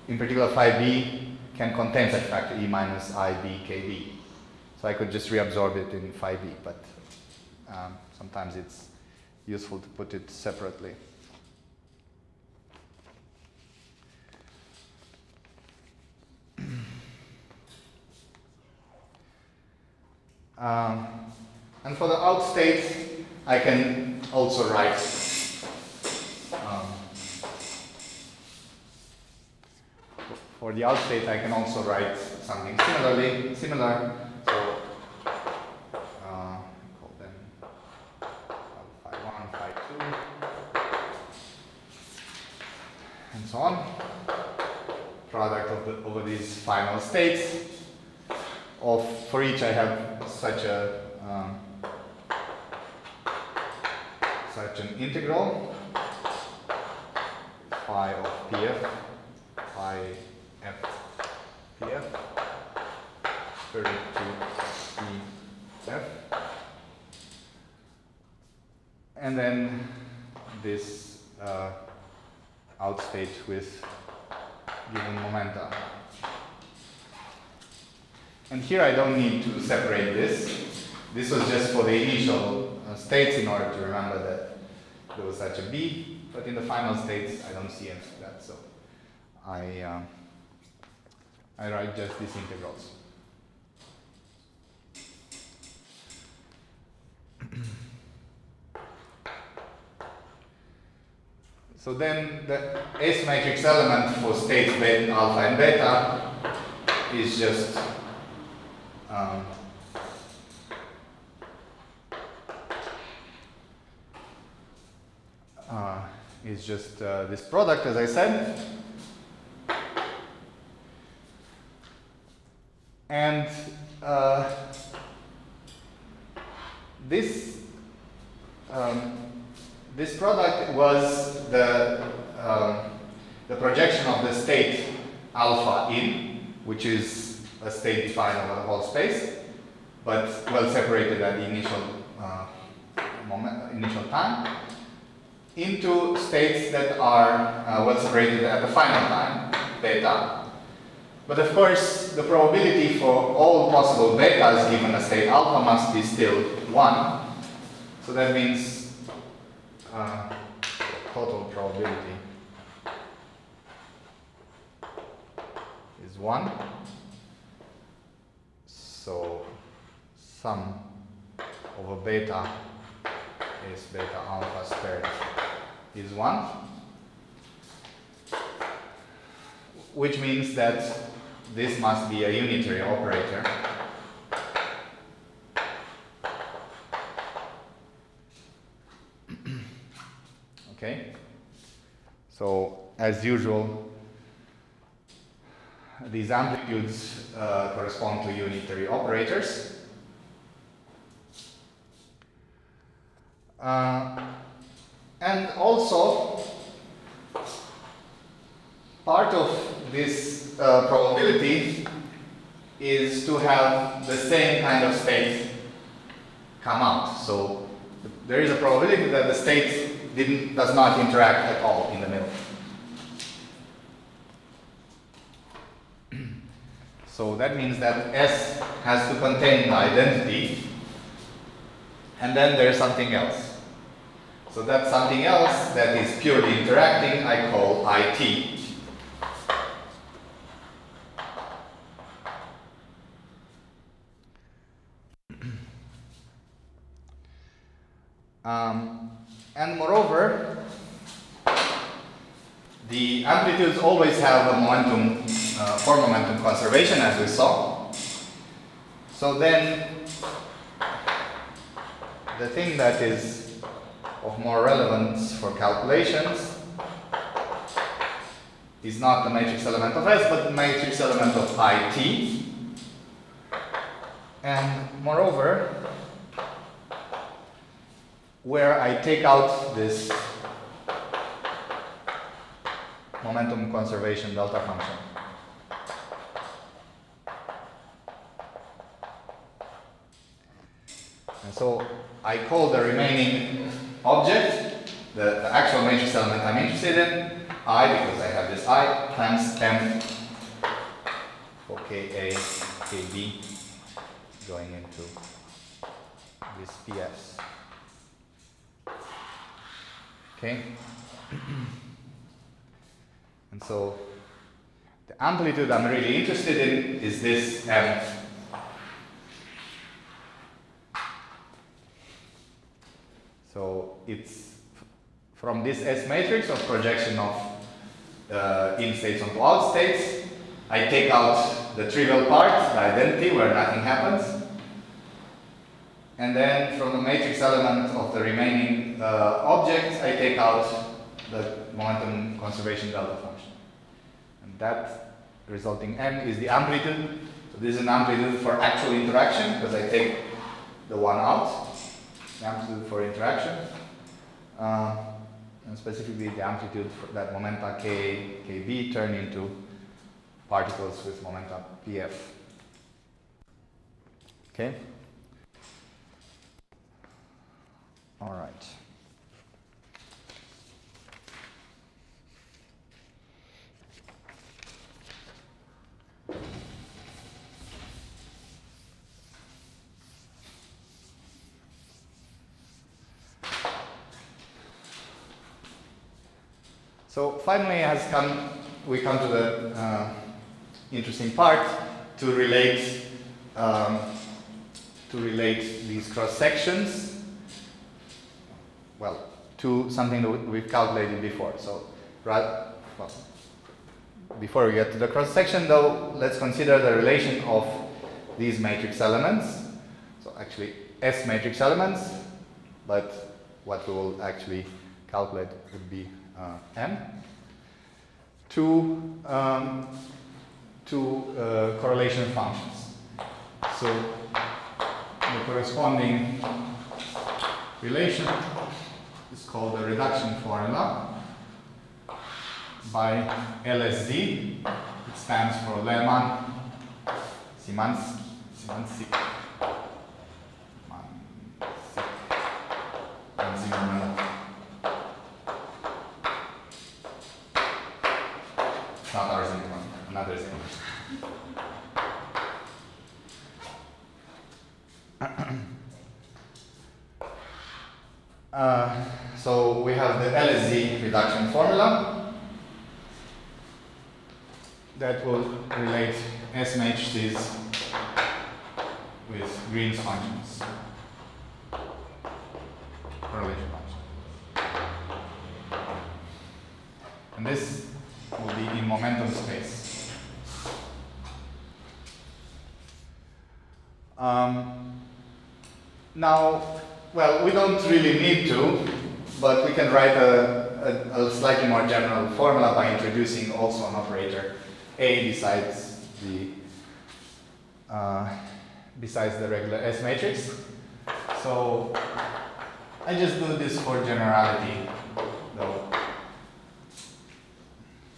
in particular phi b can contain such factor e minus i b k b. I could just reabsorb it in phi b, but um, sometimes it's useful to put it separately. Um, and for the out state, I can also write um, for the out state, I can also write something similarly similar. So uh, call them phi one, phi two, and so on. Product of the, over these final states. Of for each, I have such a um, such an integral phi of pf phi f pf root to f and then this uh, outstate with given momenta. And here I don't need to separate this. This was just for the initial uh, states in order to remember that there was such a B, but in the final states I don't see any of that, so I, uh, I write just these integrals. So then the S matrix element for states beta, alpha and beta is just um, uh, is just uh, this product, as I said. And uh, this um, this product was the um, the projection of the state alpha in, which is a state defined over the whole space, but well separated at the initial uh, moment, initial time into states that are uh, well separated at the final time, beta. But of course, the probability for all possible betas given a state alpha must be still 1. So that means uh, total probability is 1. So sum over beta is beta alpha squared is 1, which means that this must be a unitary operator. Okay, so as usual, these amplitudes uh, correspond to unitary operators. Uh, and also, part of this uh, probability is to have the same kind of state come out. So there is a probability that the state didn't, does not interact at all in the middle. So that means that S has to contain the identity, and then there's something else. So that's something else that is purely interacting, I call IT. Um, and moreover, the amplitudes always have a momentum, uh, for momentum conservation as we saw. So then, the thing that is of more relevance for calculations is not the matrix element of S, but the matrix element of IT. And moreover, where I take out this momentum conservation delta function. And so I call the remaining object, the, the actual matrix element I'm interested in, I because I have this I times m for Ka, Kb going into this Ps. Okay? and so the amplitude I'm really interested in is this m. So it's from this S matrix of projection of uh, in states onto out states, I take out the trivial part, the identity where nothing happens, and then from the matrix element of the remaining uh, objects, I take out the momentum conservation delta that resulting m is the amplitude. So this is an amplitude for actual interaction because I take the one out, the amplitude for interaction. Uh, and specifically the amplitude for that momenta k, kb turn into particles with momenta pf. Okay? All right. So finally has come, we come to the uh, interesting part to relate, um, to relate these cross sections, well, to something that we've calculated before. So, well, before we get to the cross section though, let's consider the relation of these matrix elements. So actually S matrix elements, but what we will actually calculate would be uh, m to um, to uh, correlation functions. So the corresponding relation is called the reduction formula by LSZ. It stands for Lehmann Symanzik. Symanzik. Not another. Uh, so we have the LSZ reduction formula that will relate S-matrices with Green's functions, correlation function. And this will be in momentum space. Um, now, well, we don't really need to, but we can write a, a, a, slightly more general formula by introducing also an operator A besides the uh, besides the regular S matrix. So I just do this for generality, though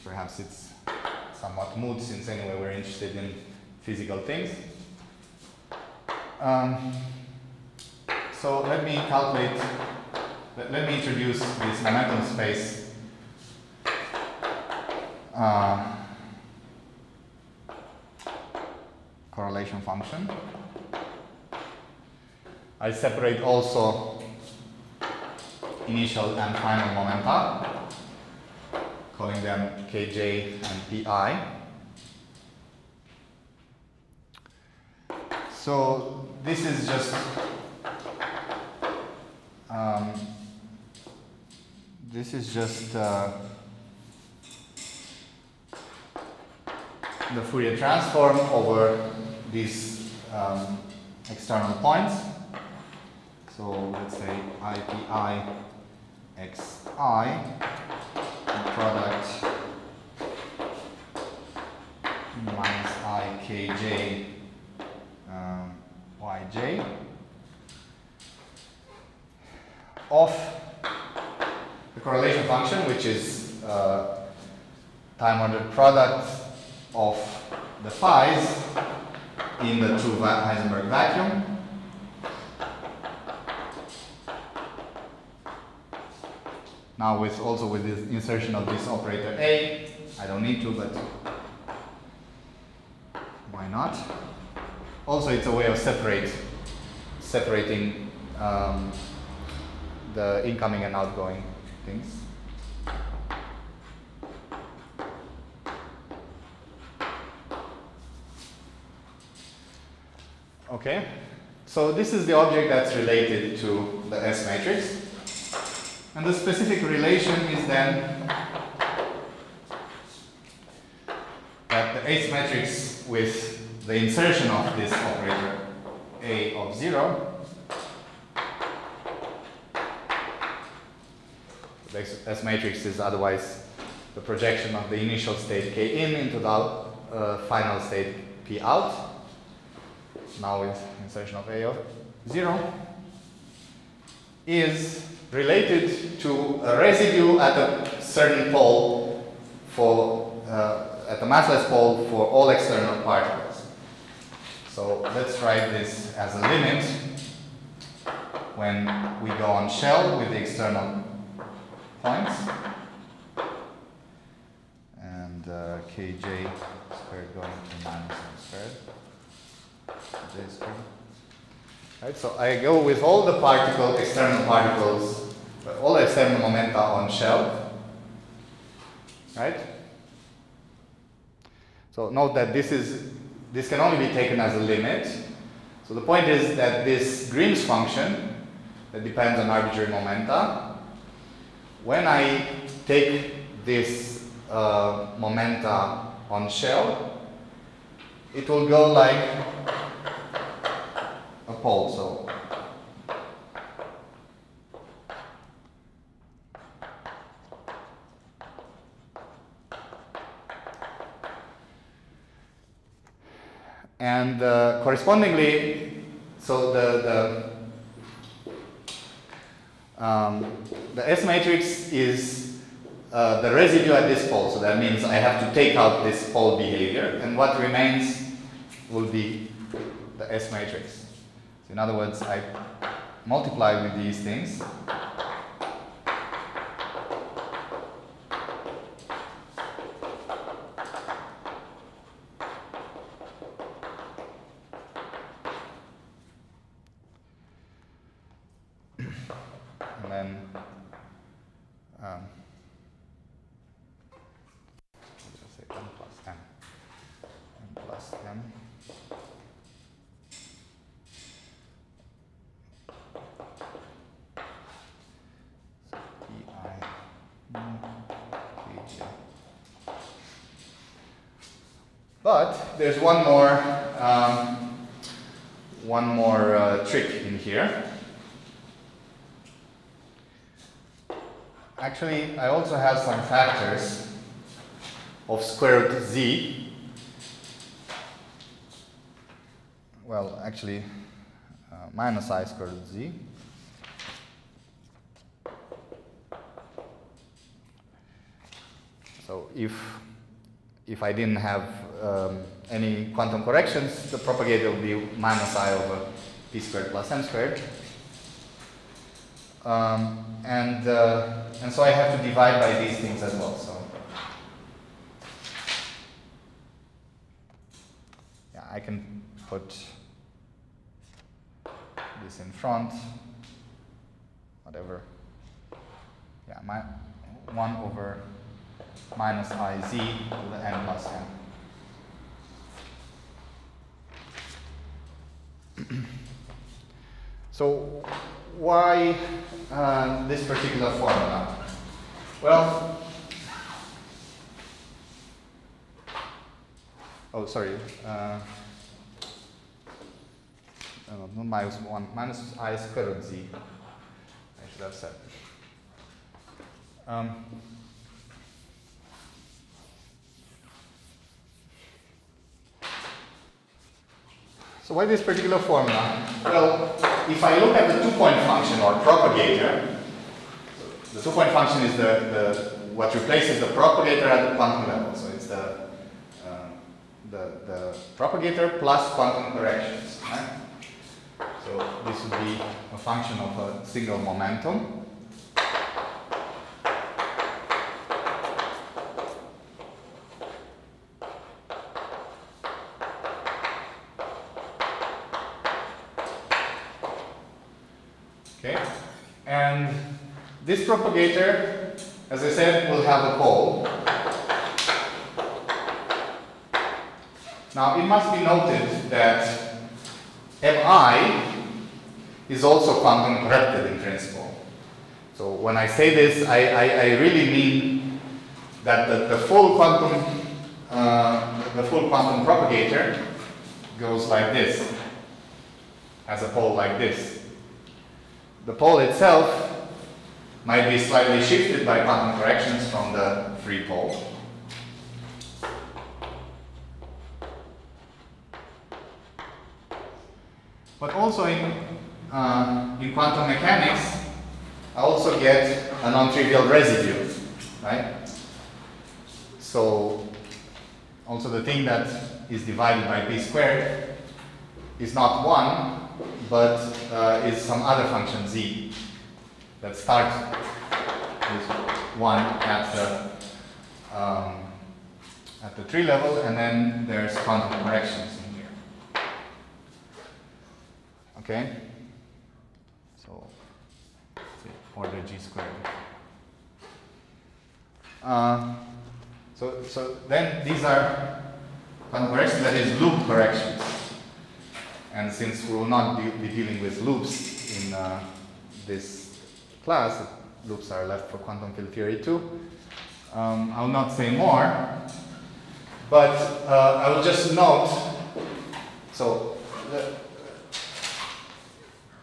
perhaps it's somewhat moot since anyway we're interested in physical things. Um, so let me calculate, let, let me introduce this momentum space uh, correlation function. I separate also initial and final momenta, calling them kj and pi. So this is just um, this is just uh, the Fourier transform over these um, external points. So let's say IPI XI product minus IKJ um, YJ of the correlation function, which is uh, time ordered product of the phi's in the true Heisenberg vacuum. Now with also with the insertion of this operator A, I don't need to, but why not? Also, it's a way of separate, separating um, the incoming and outgoing things. Okay, so this is the object that's related to the S matrix. And the specific relation is then that the S matrix with the insertion of this operator A of 0 the S matrix is otherwise the projection of the initial state K in into the uh, final state P out now with insertion of A of 0 is related to a residue at a certain pole for uh, at the massless pole for all external particles. So let's write this as a limit when we go on shell with the external points and uh, kj squared going to minus m squared j squared Right, so I go with all the particle, external particles, all the external momenta on shell. Right? So note that this is this can only be taken as a limit. So the point is that this Green's function that depends on arbitrary momenta, when I take this uh, momenta on shell, it will go like a pole. So and uh, correspondingly, so the the um, the S matrix is uh, the residue at this pole. So that means I have to take out this pole behavior, and what remains will be the S matrix. So in other words, I multiply with these things. and then um, let's just say n plus m, n plus m. So pi kj. But there's one more um, one more uh, trick in here. Actually, I also have some factors of square root z. Well, actually, uh, minus i square root z. So if if I didn't have um, any quantum corrections, the propagator would be minus i over p squared plus m squared. Um, and, uh, and so I have to divide by these things as well. So yeah, I can put this in front, whatever. Yeah, my 1 over minus i z to the n plus n. so why uh, this particular formula? Well, oh, sorry. Uh, oh, not minus 1, minus i square root z. I should have said. Um, So why this particular formula? Well, if I look at the two-point function or propagator, the two-point function is the, the what replaces the propagator at the quantum level. So it's the uh, the, the propagator plus quantum corrections. Right? So this would be a function of a single momentum. This propagator, as I said, will have a pole. Now it must be noted that Mi is also quantum corrected in principle. So when I say this, I, I, I really mean that the, the full quantum uh, the full quantum propagator goes like this, has a pole like this. The pole itself might be slightly shifted by quantum corrections from the free pole. But also in, uh, in quantum mechanics, I also get a non-trivial residue, right? So also the thing that is divided by p squared is not 1, but uh, is some other function z that starts with one at the um, at the tree level, and then there's quantum corrections in here. Okay, so order g squared. Uh, so so then these are quantum corrections that is loop corrections, and since we will not be, dealing with loops in uh, this class, loops are left for quantum field theory two. Um, I'll not say more, but uh, I will just note, so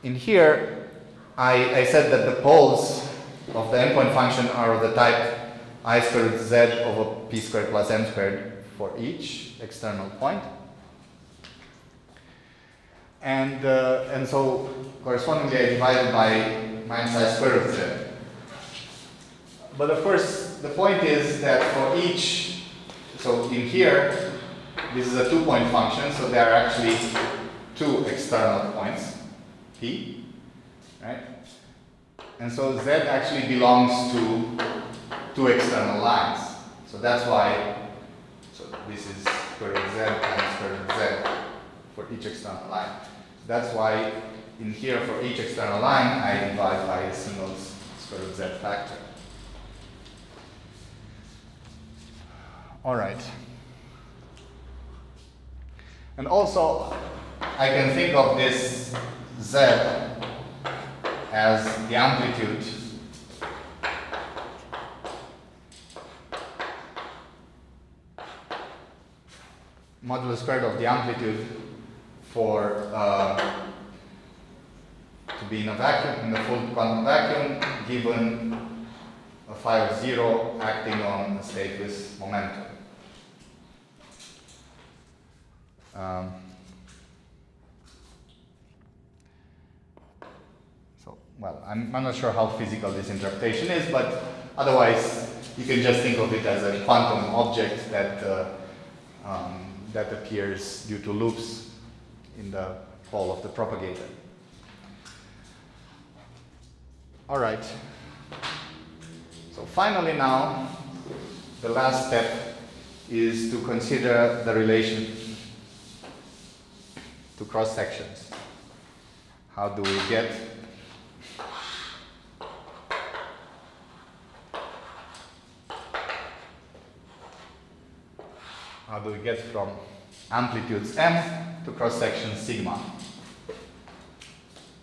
in here, I, I said that the poles of the n-point function are of the type i squared z over p squared plus m squared for each external point. And, uh, and so correspondingly I divided by minus i squared of z. But of course, the point is that for each, so in here, this is a two-point function, so there are actually two external points, p, right? And so z actually belongs to two external lines. So that's why, so this is square root z times square root z for each external line. That's why in here for each external line, I divide by a single square root z factor. All right. And also, I can think of this z as the amplitude modulus squared of the amplitude for uh, to be in a vacuum, in the full quantum vacuum, given a phi of zero acting on a state with momentum. Um, so, well, I'm, I'm not sure how physical this interpretation is, but otherwise you can just think of it as a quantum object that, uh, um, that appears due to loops in the pole of the propagator. All right. So finally now, the last step is to consider the relation to cross sections. How do we get how do we get from amplitudes m to cross-section sigma.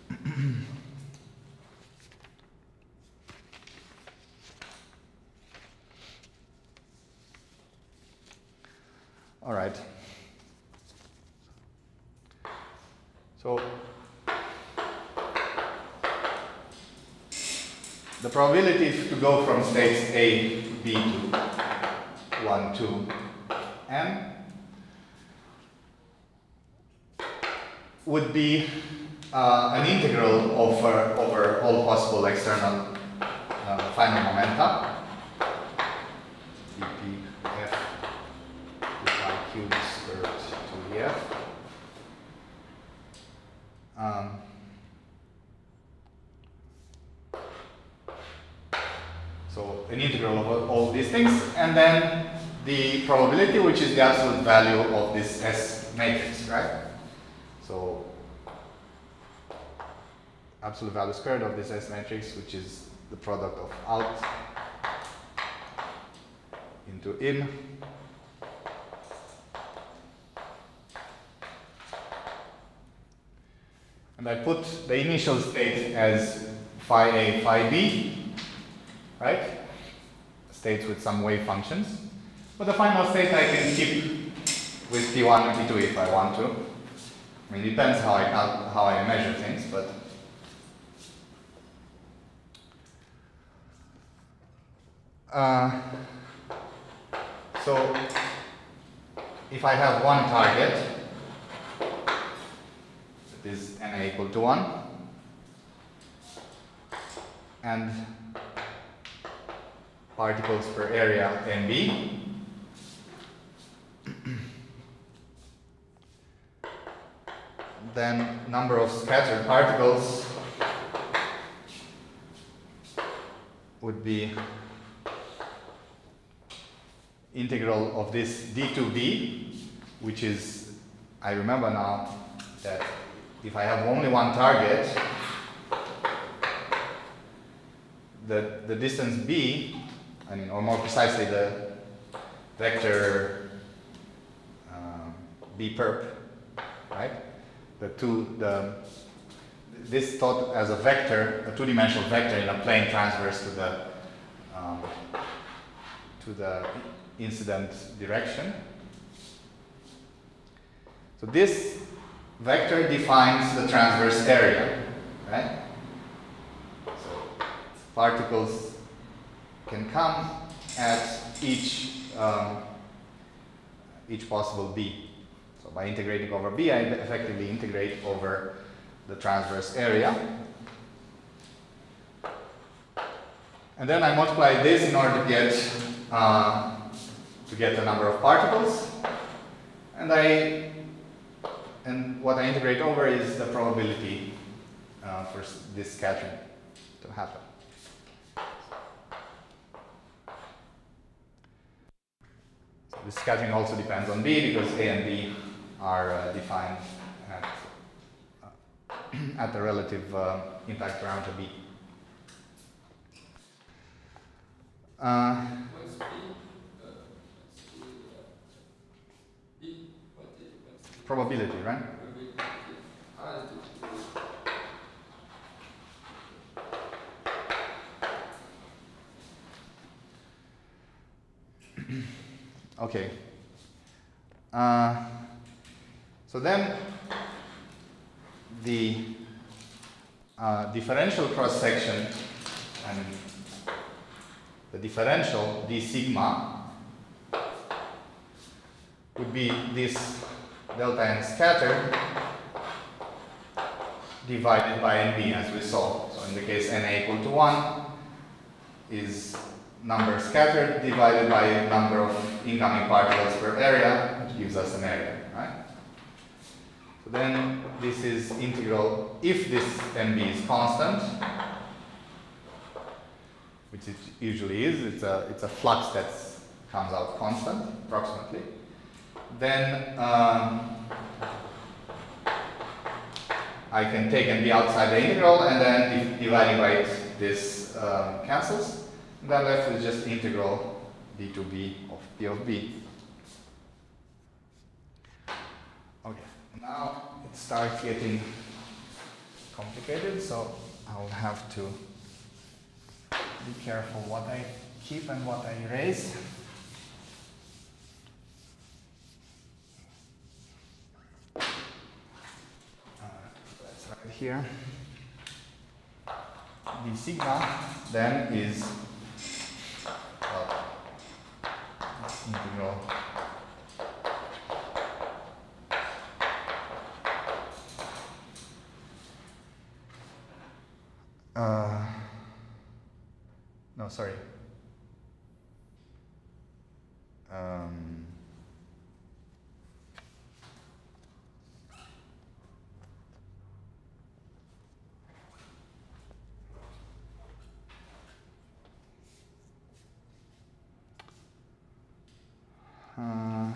All right. So the probability is to go from states A to B to 1 two, M would be uh, an integral over, over all possible external uh, final momenta Um, so an integral of all these things, and then the probability, which is the absolute value of this S matrix, right? So absolute value squared of this S matrix, which is the product of out into in And I put the initial state as phi A, phi B, right? States with some wave functions. But the final state I can keep with P1 and P2 if I want to. I mean, it depends how I, how I measure things, but. Uh, so if I have one target, is na equal to 1 and particles per area nb then number of scattered particles would be integral of this d2b which is I remember now that if I have only one target, the, the distance b, I mean, or more precisely the vector um, b perp, right? The two, the, this thought as a vector, a two-dimensional vector in a plane transverse to the, um, to the incident direction. So this vector defines the transverse area, right? So particles can come at each um, each possible b. By integrating over b, I effectively integrate over the transverse area. And then I multiply this in order to get uh, to get the number of particles. And I and what I integrate over is the probability uh, for this scattering to happen. So this scattering also depends on B because A and B are uh, defined at, uh, at the relative uh, impact parameter B. Uh, probability, right? okay. Uh, so then the uh, differential cross section and the differential d sigma would be this delta n scattered divided by nb as we saw. So in the case n equal to 1 is number scattered divided by number of incoming particles per area, which gives us an area? So then this is integral, if this mb is constant, which it usually is, it's a, it's a flux that comes out constant, approximately then um, I can take and be outside the integral and then dividing by this um, cancels. And then left is just integral d to b of p of b. Now it starts getting complicated, so I'll have to be careful what I keep and what I erase. Uh, that's right here. The sigma then is well, integral uh, no sorry um, Uh,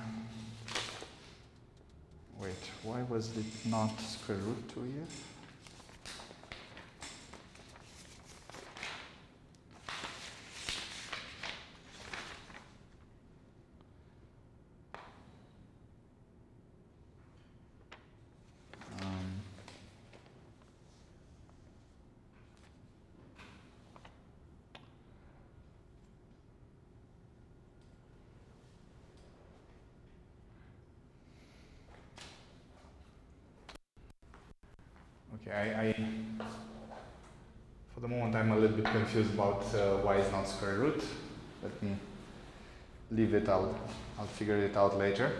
wait, why was it not square root 2 yet? I, I, for the moment I'm a little bit confused about uh, why it's not square root. Let me leave it out. I'll figure it out later.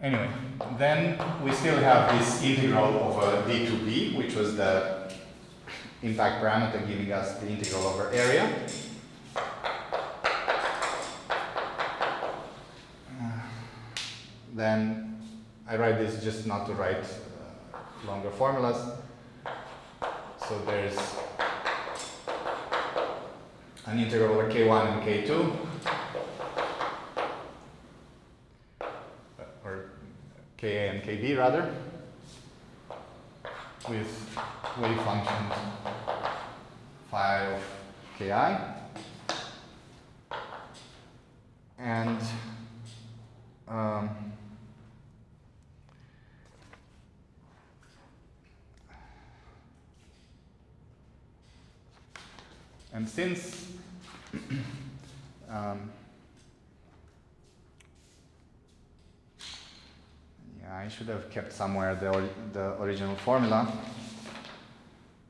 Anyway, then we still have this integral over d to b, which was the impact parameter giving us the integral over area. Then I write this just not to write uh, longer formulas. So there's an integral over k1 and k2, uh, or ka and kb rather, with wave functions phi of ki and um, And since um, yeah, I should have kept somewhere the, or the original formula.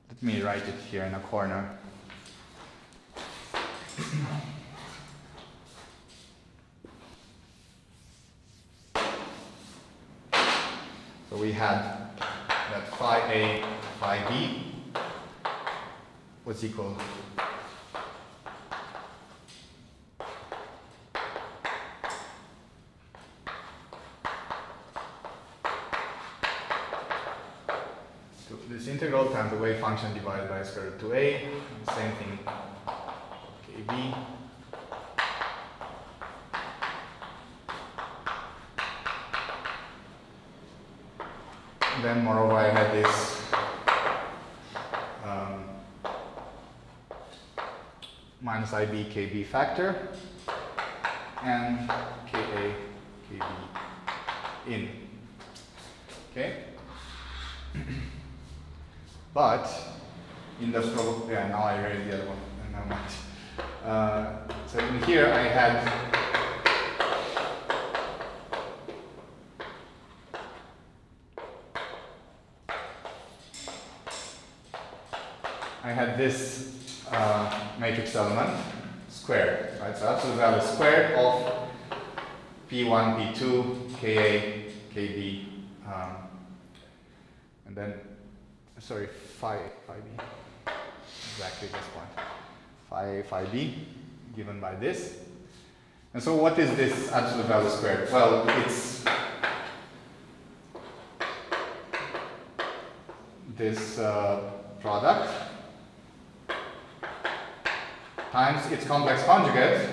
Let me write it here in a corner. so we had that phi A, phi B was equal this integral times the wave function divided by square root 2a, same thing kb. then moreover I had this um, minus ib kb factor and ka kb in. Okay? But in the prob yeah, now I read the other one. Never mind. Uh, so in here I had I had this uh, matrix element squared, right? So absolute value squared of P1, P2, Ka, Kb, um, and then sorry, phi, a, phi b, exactly this point, phi, a, phi b, given by this. And so what is this absolute value squared? Well, it's this uh, product times its complex conjugate,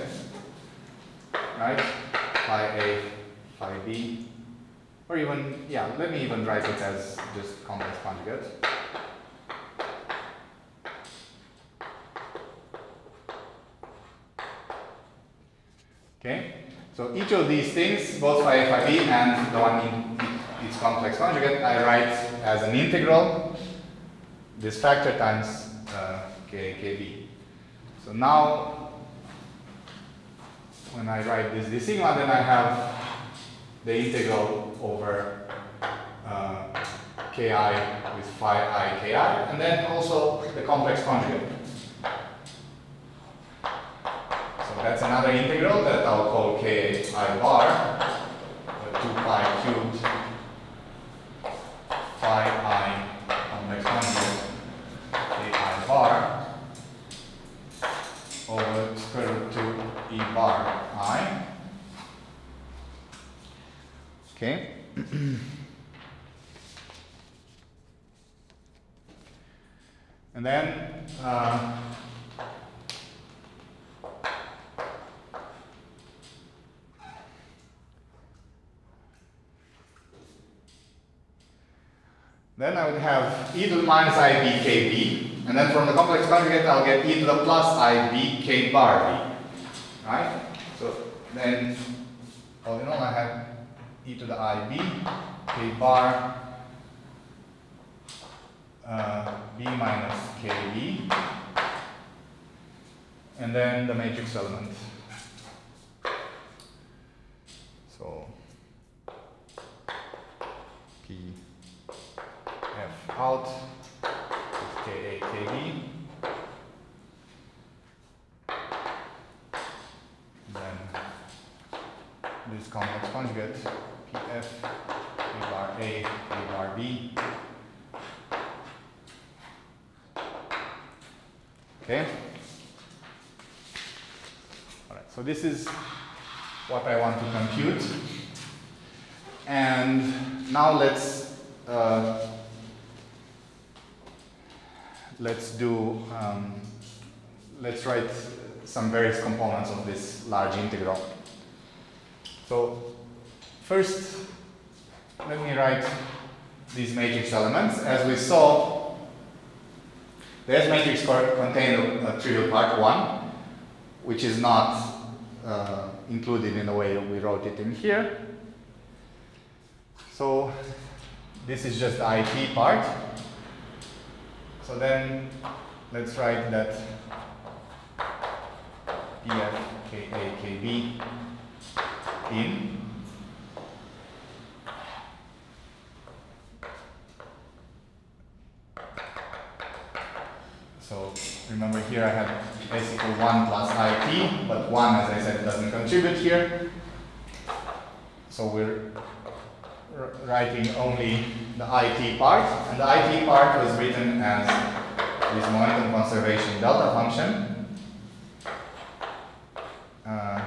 right? Phi a, phi b, or even, yeah, let me even write it as just complex conjugate. Okay, so each of these things, both phi phi b and the one in its complex conjugate, I write as an integral, this factor times uh, k, kb. So now, when I write this d sigma, then I have the integral over uh, ki with phi i ki, and then also the complex conjugate. So that's another integral that I'll call ki bar, 2 pi cubed phi i complex conjugate ki bar over square root 2 e bar i. Okay. and then uh, then I would have e to the minus i b k b, and then from the complex conjugate I'll get e to the plus i b k bar b, right? So then all in all I have e to the ib, k bar, uh, b minus kb, and then the matrix element. So p out is ka kb, then this complex conjugate. Pf a bar a a bar b. Okay. All right so this is what I want to compute. And now let's uh, let's do um, let's write some various components of this large integral so first, let me write these matrix elements. As we saw, the S matrix contains a, trivial part 1, which is not uh, included in the way we wrote it in here. So this is just the IT part. So then let's write that PF, KA, KB in So remember here I have s equal 1 plus it, but 1 as I said doesn't contribute here. So we're writing only the it part, and the it part was written as this momentum conservation delta function. Uh,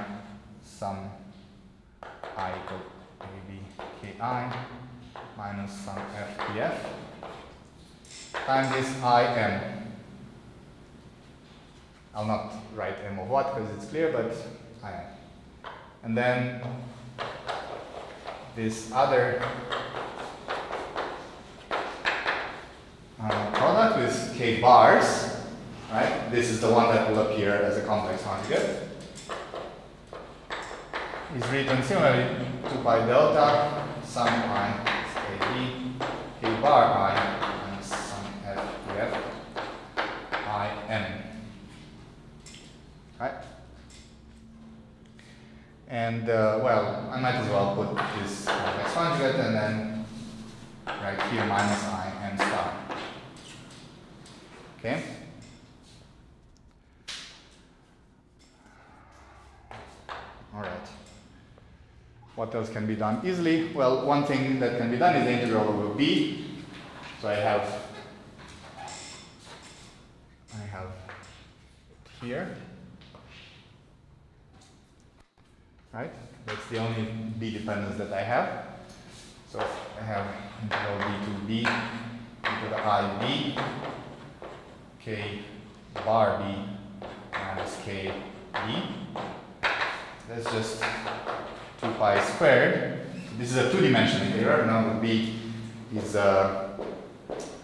some i equal maybe ki minus some fpf times this im. I'll not write m of what because it's clear, but im. And then this other uh, product with k bars, right? This is the one that will appear as a complex conjugate is written similarly to pi delta sum i AB k bar i minus sum f f i n. Right? And uh, well, I might as well put this complex conjugate and then right here minus i n star. Okay? All right. What else can be done easily? Well, one thing that can be done is the integral over b. So I have, I have here, right? That's the only b dependence that I have. So I have integral b to b to the i b, k bar b minus k b. That's just 2 pi squared. This is a two-dimensional integral. Now b is uh,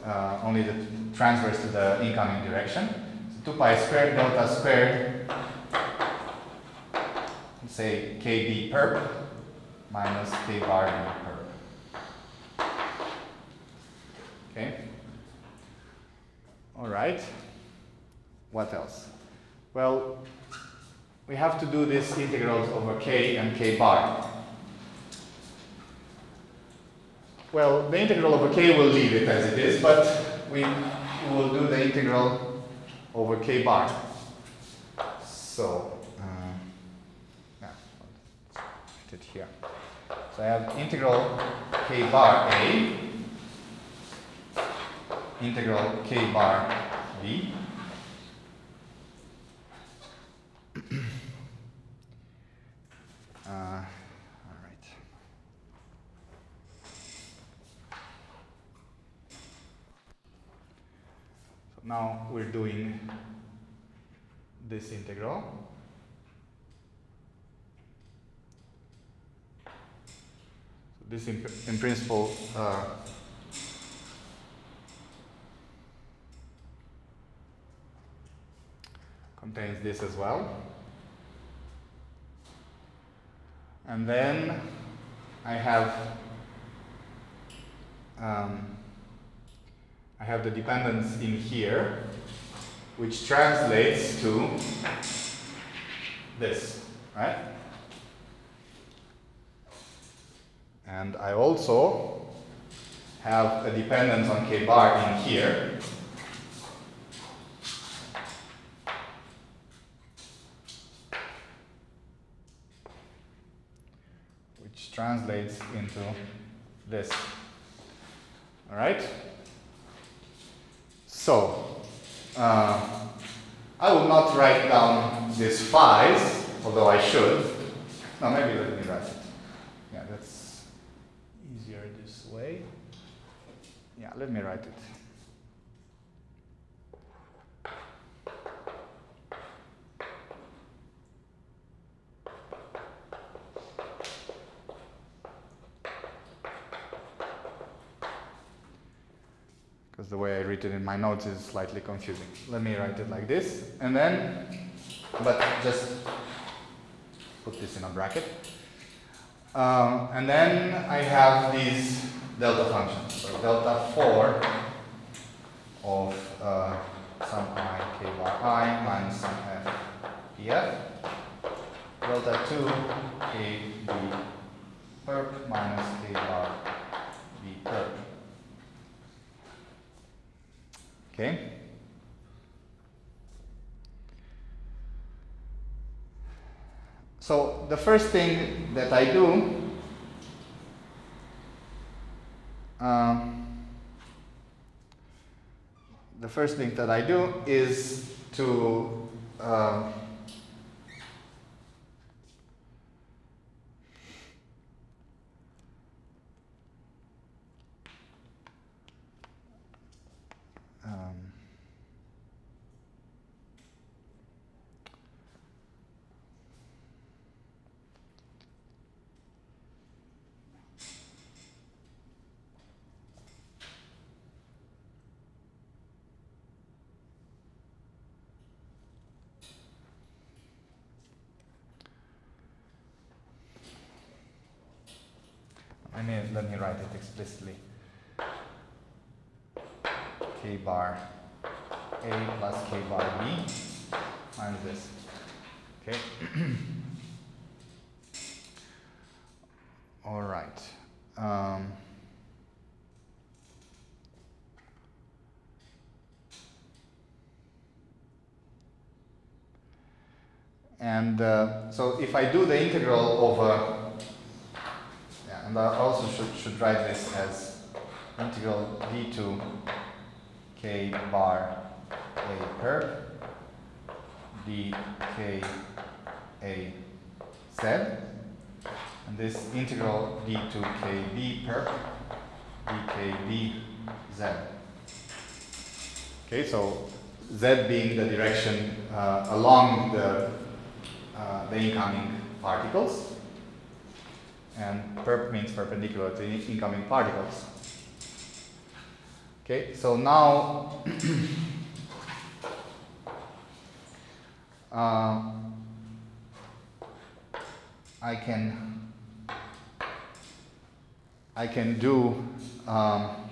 uh, only the transverse to the incoming direction. So 2 pi squared delta squared, say kb perp minus k bar b perp. Okay. All right. What else? Well, we have to do this integrals over k and k bar. well, the integral over k will leave it as it is, but we will do the integral over k bar. So, uh, yeah, here. So I have integral k bar a, integral k bar b, uh, now we're doing this integral. This in, in principle uh, contains this as well. And then I have um, I have the dependence in here, which translates to this, right? And I also have a dependence on k bar in here. Which translates into this. All right? So, uh, I will not write down these phi's, although I should. No, maybe let me write it. Yeah, that's easier this way. Yeah, let me write it. because the way I write it in my notes is slightly confusing. Let me write it like this, and then, but just put this in a bracket. Um, and then I have these delta function. So delta 4 of uh, some i k bar i minus some f pf. Delta 2 k b perp minus k bar b perp. Okay? So the first thing that I do um, the first thing that I do is to um, um, I mean, let me write it explicitly. K bar A plus K bar B minus this. Okay. All right. Um, and uh, so if I do the integral over yeah, and I also should, should write this as integral d2 k bar a perp dk a z and this integral d2 kb perp dkb z. Okay, so z being the direction uh, along the, uh, the incoming particles and perp means perpendicular to incoming particles. Okay, so now uh, I can I can do um,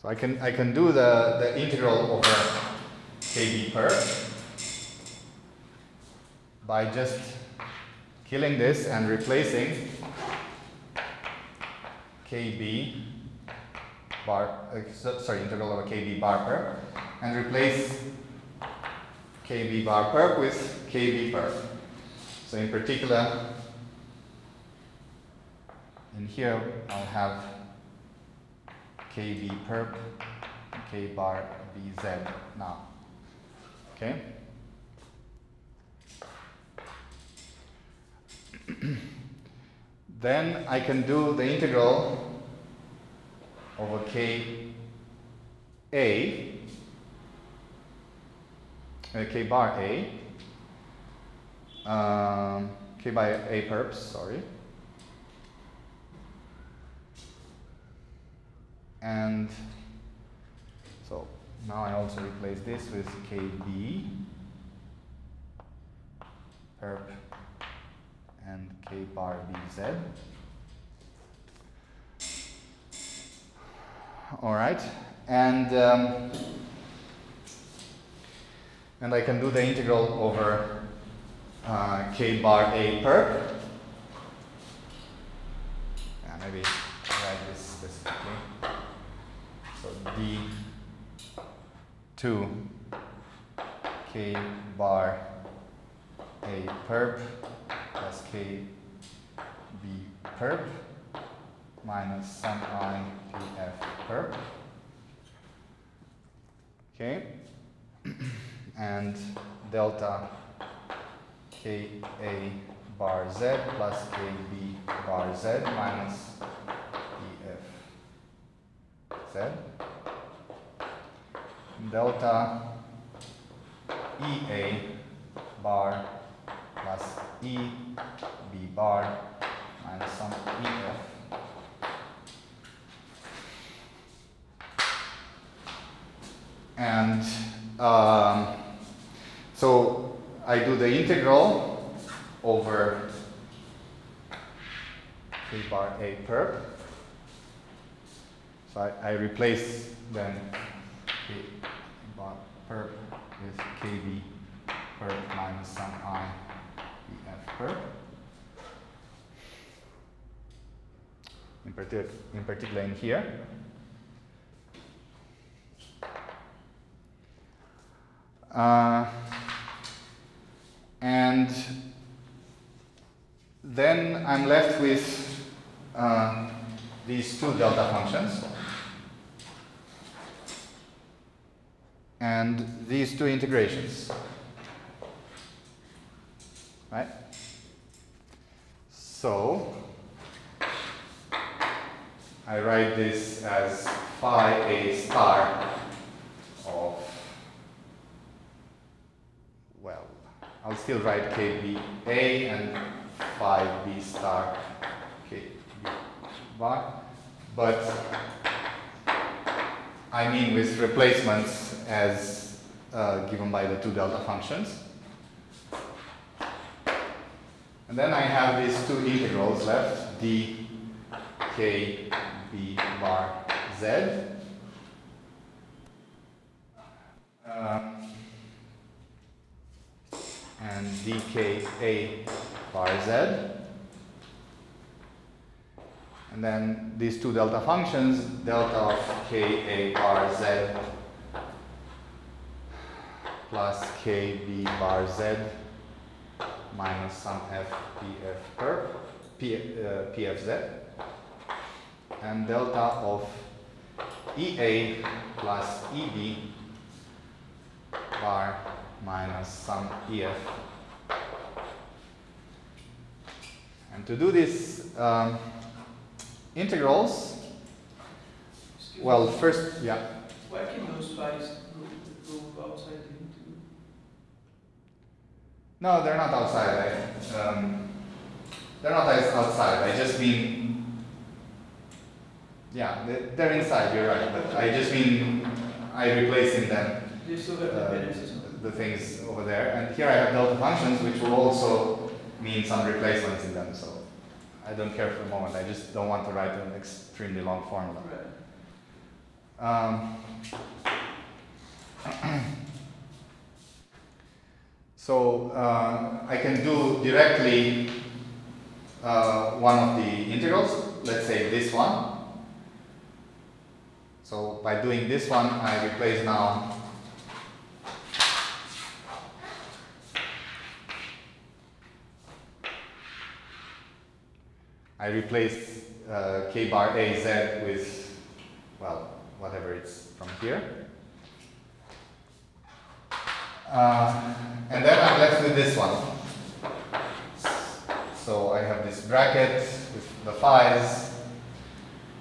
So I can, I can do the, the integral over kb perp by just killing this and replacing kb bar, uh, sorry, integral over kb bar perp, and replace kb bar per with kb per. So in particular, in here I'll have kb perp, k bar bz now. Okay? then I can do the integral over k a, uh, k bar a, um, k by a perps, sorry. And so now I also replace this with kb perp and k bar bz. All right, and um, and I can do the integral over uh, k bar a perp. Yeah, maybe write this specifically. So d 2 k bar a perp plus k b perp minus some i pf perp. Okay, and delta k a bar z plus k b bar z minus pf z delta ea bar plus e b bar minus some ef and um, so I do the integral over k bar a perp. So I, I replace then perp is kb perp minus some i bf perp. In, partic in particular in here. Uh, and then I'm left with uh, these two delta functions. And these two integrations. Right? So, I write this as phi a star of, well, I'll still write kb a and phi b star k b bar, but I mean with replacements as uh, given by the two delta functions. And then I have these two integrals left, d k b bar z. Um, and dk a bar z. And then these two delta functions, delta of k a bar z plus k b bar z minus some f p f perp, p, uh, pfz, and delta of ea plus eb bar minus some ef. And to do this, um, integrals, Excuse well, me. first, yeah. Why can those spies go, go outside the interview? No, they're not outside. I, um, they're not outside. I just mean, yeah, they- they're inside. You're right, but I just mean I replacing them They still have uh, the things over there, and here I have delta functions, which will also mean some replacements in them. So I don't care for the moment. I just don't want to write an extremely long formula. Right. Um, so uh, I can do directly uh, one of the integrals, let's say this one. So by doing this one, I replace now I replace uh, k bar a z with, well, whatever it's from here. Uh, and then I'm left with this one. So I have this bracket with the phi's,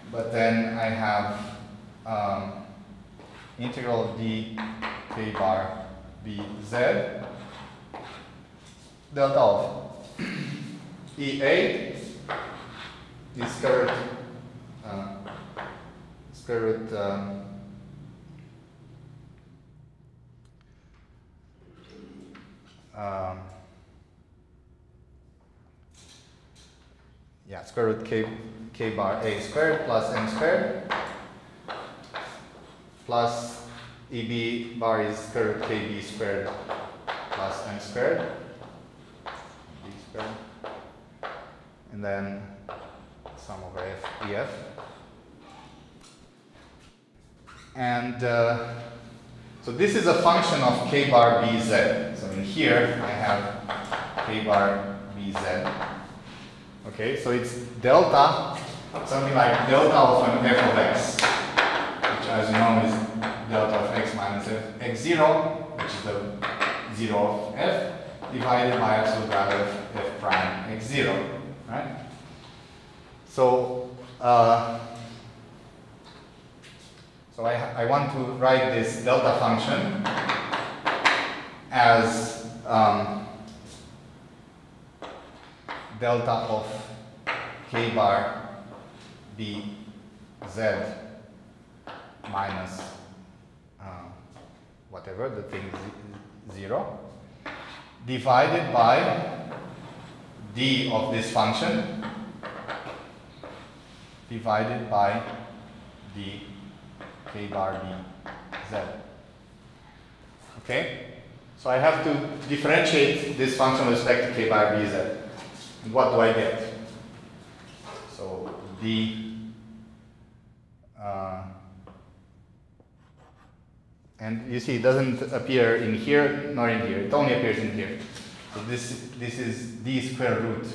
but then I have um, integral of d k bar b z delta of ea square root, uh, square root um, um, yeah, square root k, k bar a squared plus m squared plus eb bar is square root kb squared plus m squared b squared. And then sum over f and uh, so this is a function of k bar bz so in here I have k bar bz okay so it's delta something like delta of an f of x which as you know is delta of x minus f x0 which is the 0 of f divided by absolute value of f prime x0 right? So, uh, so I, I want to write this delta function as um, delta of k bar b z minus uh, whatever the thing is zero divided by d of this function divided by d k bar b z. Okay? So I have to differentiate this function with respect to k bar b z. And what do I get? So d uh, and you see it doesn't appear in here nor in here. It only appears in here. So this this is d square root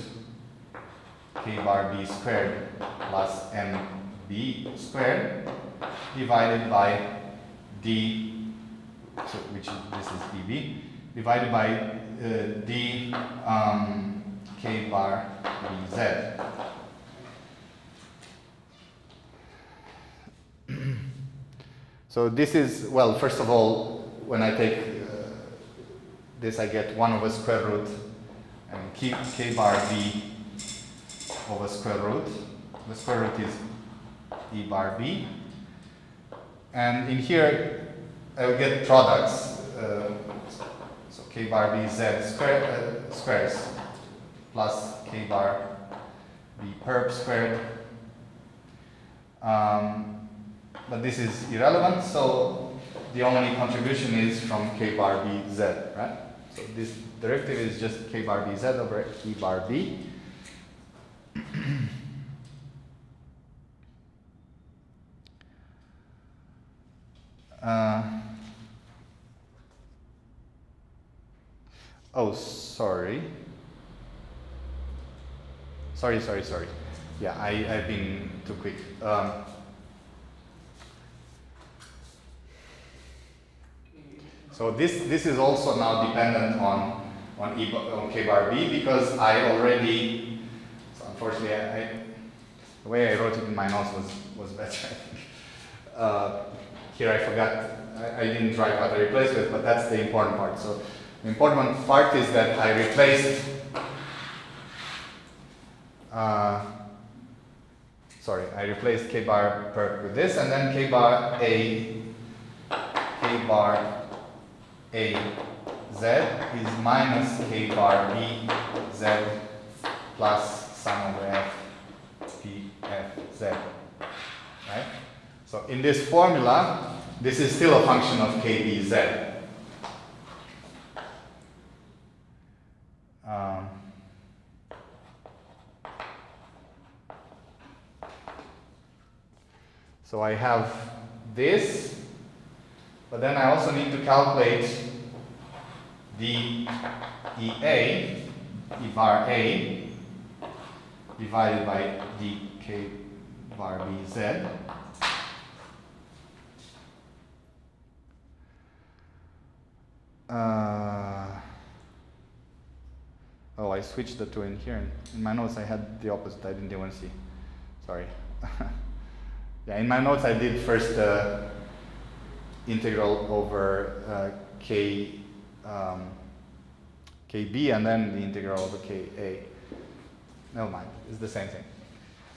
k bar b squared plus mb squared divided by d, so which is, this is db, divided by uh, d um, k bar bz. so this is, well, first of all, when I take uh, this, I get 1 over square root and k, k bar b over square root. The square root is e bar b. And in here, I will get products. Uh, so k bar b z square, uh, squares plus k bar b perp squared. Um, but this is irrelevant, so the only contribution is from k bar b z, right? So this derivative is just k bar b z over e bar b. Uh, oh, sorry. Sorry, sorry, sorry. Yeah, I, I've been too quick. Um, so this, this is also now dependent on, on, e, on k bar b because I already, unfortunately, I, I, the way I wrote it in my notes was, was better, Uh, here I forgot, I, I, didn't write what I replaced with, but that's the important part. So the important part is that I replaced, uh, sorry, I replaced k bar perp with this, and then k bar a, k bar a z is minus k bar b z plus sum over f p f z, right? So in this formula, this is still a function of kbz. Um, so I have this, but then I also need to calculate the EA, E bar A, divided by dk bar bz. Uh, oh, I switched the two in here. In my notes, I had the opposite. I didn't even see. Sorry. yeah, in my notes, I did first the uh, integral over uh, k um, kb and then the integral over ka. Never mind, it's the same thing.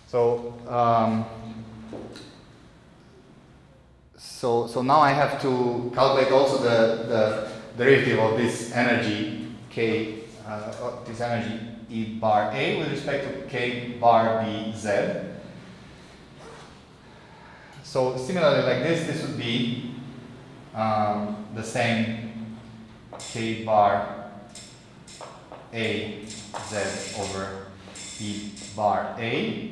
So, um, so, so now I have to calculate also the, the derivative of this energy k, uh, this energy E bar A with respect to k bar B Z. So similarly like this, this would be um, the same k bar A Z over Bar A.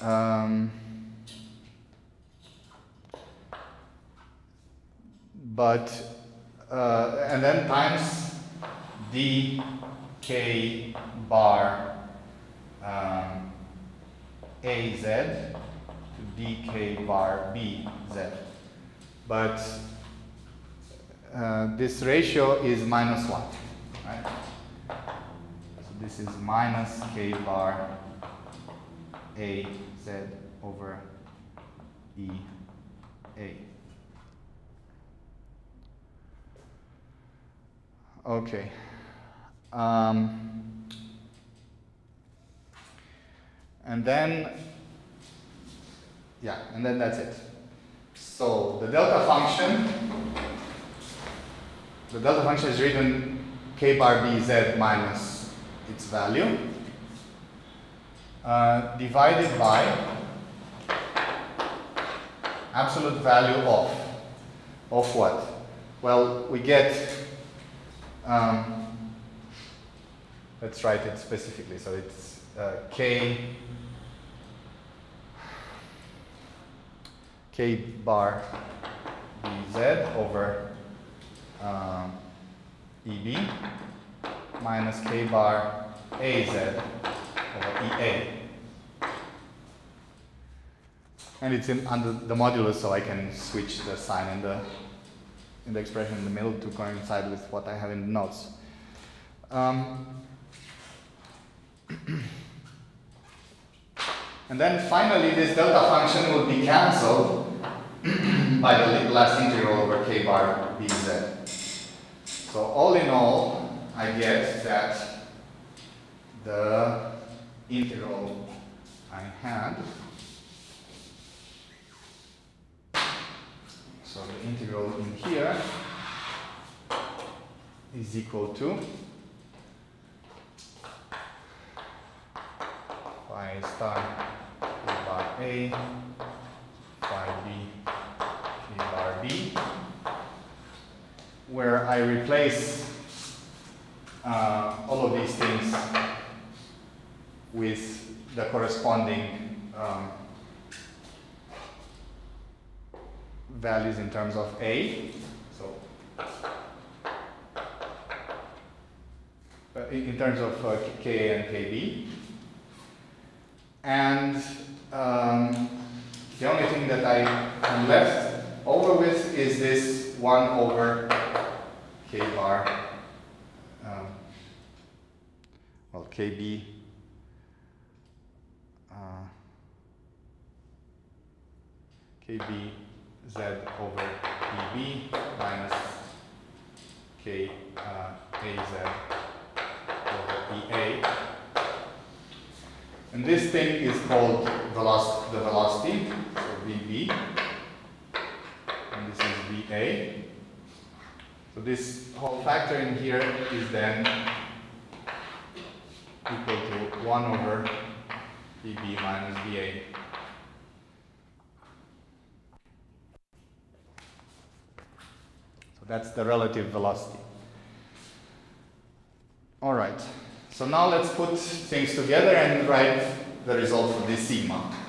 Um, but uh, and then times d k bar um, a z to dk bar b z. But uh, this ratio is minus 1, right? This is minus k bar a z over e a. Okay. Um, and then, yeah, and then that's it. So the delta function, the delta function is written k bar bz minus its value uh, divided by absolute value of, of what? Well, we get um, let's write it specifically. So it's uh, k k bar bz over um, eb minus k bar az over ea. And it's in under the modulus, so I can switch the sign in the in the expression in the middle to coincide with what I have in the notes. Um, and then finally this delta function will be cancelled by the last integral over k bar bz. So all in all, I get that the integral I had So the integral in here is equal to phi star bar A, phi B, k bar B, where I replace uh, all of these things with the corresponding um, values in terms of A. So uh, in, terms of uh, Ka and Kb. And um, the only thing that I am left over with is this 1 over K bar, um, well, Kb uh, Kb z over eb minus k uh, az over ea. And this thing is called veloc the velocity, so vb, and this is va. So this whole factor in here is then equal to 1 over vB minus vA. So that's the relative velocity. All right, so now let's put things together and write the result for this sigma.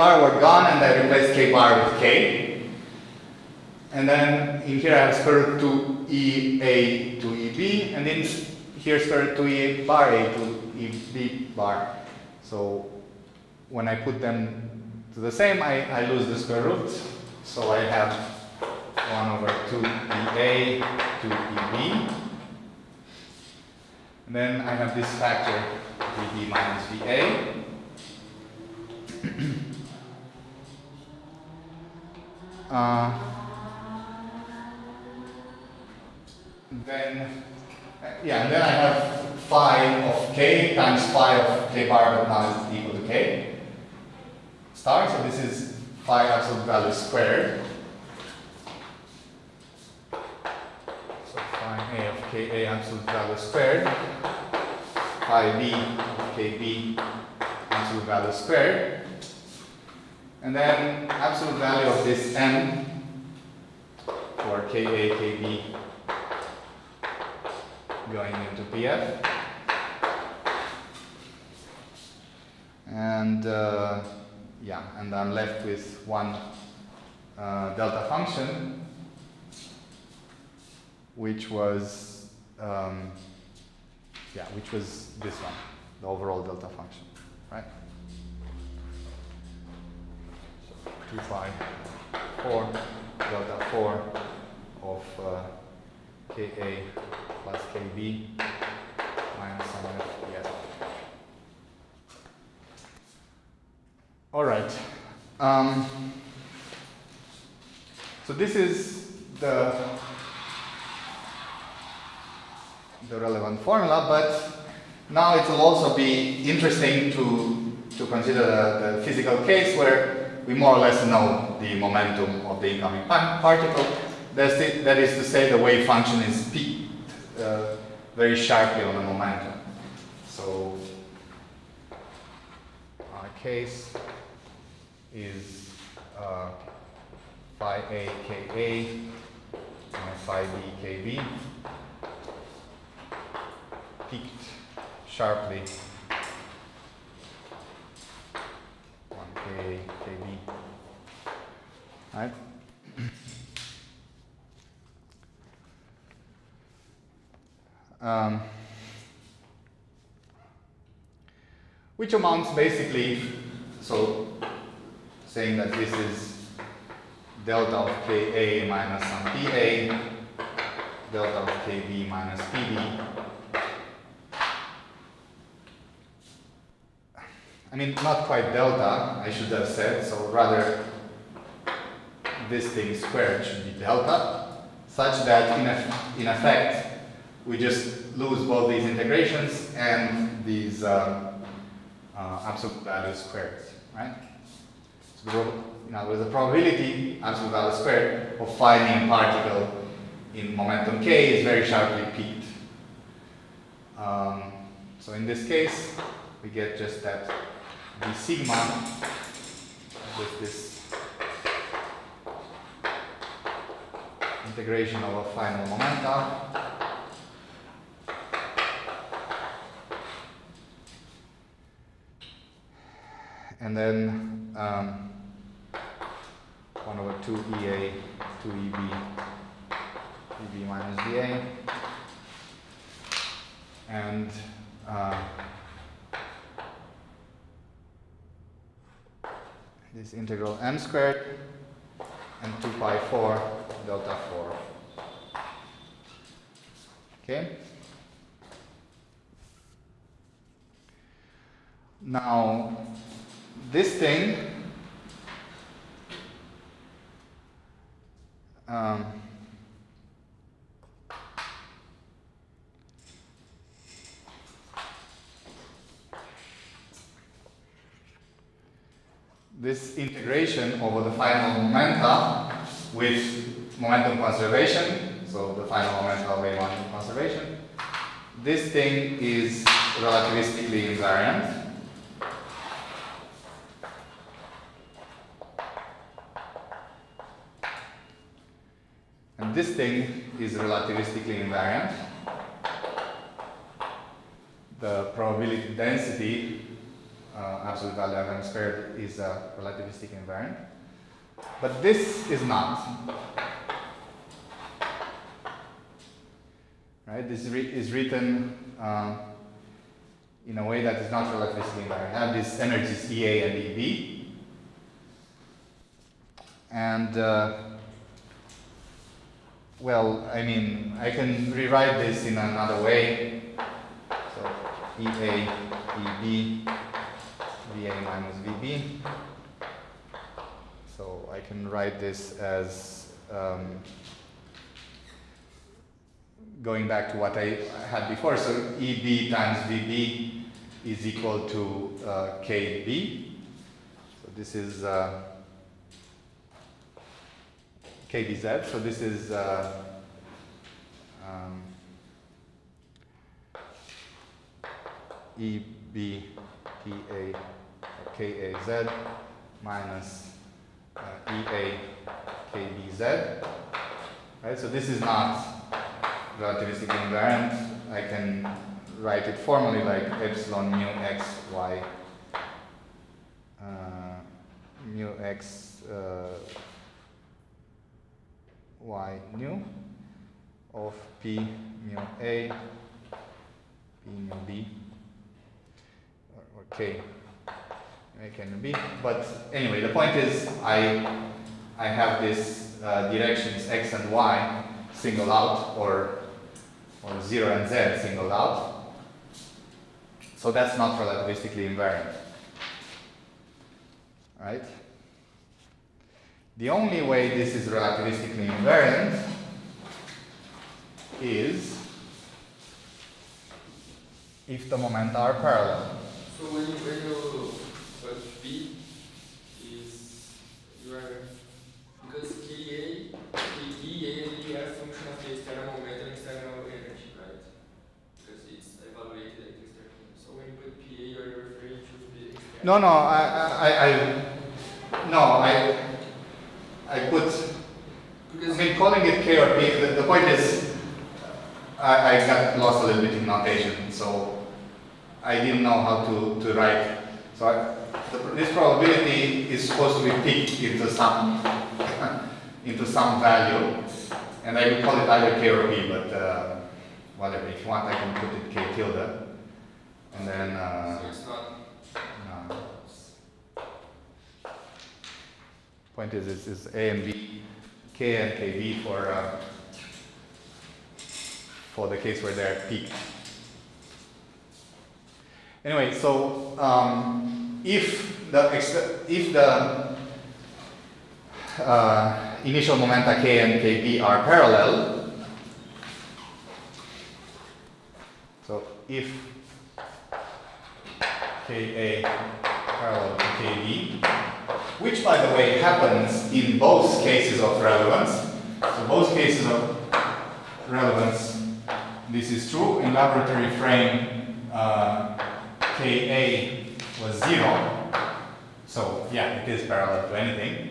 Bar were gone, and I replaced k bar with k. And then in here I have square root 2 e a to e b, and s- here square root 2 e bar a to e b bar. So when I put them to the same, I, I lose the square root. So I have 1 over 2 e a to e b. And then I have this factor VB minus VA. uh, then, uh, yeah, and then I have phi of k times phi of k bar, but now it's equal to k star. So this is phi absolute value squared. So phi a of ka absolute value squared, phi b of kb absolute value squared, and then absolute value of this m for ka, kb going into pf. And uh, yeah, and I'm left with one uh, delta function which was um, yeah, which was this one, the overall delta function, right? So two pi four delta four of uh, ka plus kb minus some f yes. All right. Um, so this is the the relevant formula, but now it will also be interesting to, to consider the, the physical case where we more or less know the momentum of the incoming particle. That's that is to say the wave function is peaked uh, very sharply on the momentum. So our case is uh, phi a k a and phi b k b peaked sharply 1k kb right um, which amounts basically so saying that this is delta of ka minus some pa delta of kb minus pb I mean, not quite delta, I should have said, so rather this thing squared should be delta, such that in, eff- in effect we just lose both these integrations and these, uh, uh, absolute value squared, right? So in other words, the probability, absolute value squared, of finding a particle in momentum k is very sharply peaked. Um, so in this case, we get just that d sigma with this integration of a final momenta. And then um, 1 over 2 EA, 2 EB, VB minus VA. And uh, this integral m squared and 2 pi 4 delta 4. Okay? Now, this thing um, this integration over the final momenta with momentum conservation, so the final momenta of A1 conservation, this thing is relativistically invariant. And this thing is relativistically invariant. The probability density absolute value of m squared is a relativistic invariant. But this is not. Right? This is written uh, in a way that is not relativistically invariant. I have these energies EA and EB. And uh, well, I mean, I can rewrite this in another way. So EA, EB, VA minus VB. So I can write this as um, going back to what I had before. So EB times VB is equal to uh, KB. So this is uh, KBZ. So this is uh, um, EB PA KAZ minus uh, EA KBZ. Right, so this is not relativistically invariant. I can write it formally like epsilon mu x y uh, mu x uh, y nu of p mu a p mu b or, or k it can be. But anyway, the point is I, I have these uh, directions x and y singled out or, or 0 and z singled out. So that's not relativistically invariant. Right? The only way this is relativistically invariant is if the momenta are parallel. So when you, when you B is you are because KA, KE and are function of the external momentum and external energy, right? Because it's evaluated at external. So when you put PA, you are referring to the external. No, no, I, I, I no, I, I put. I mean, calling it K or P. The, the point is, I, I got lost a little bit in notation, so I didn't know how to, to write. So I, this probability is supposed to be peaked into some into some value, and I will call it either k or p, but uh, whatever. If you want, I can put it k tilde, and then. Uh, so it's not. No. Point is, it's, it's a and b, k and kb for uh, for the case where they're peaked. Anyway, so. Um, if the if the uh, initial momenta k and kb are parallel, so if Ka parallel to Kb, which by the way happens in both cases of relevance. So both cases of relevance, this is true. In laboratory frame, uh, Ka was zero. So yeah, it is parallel to anything.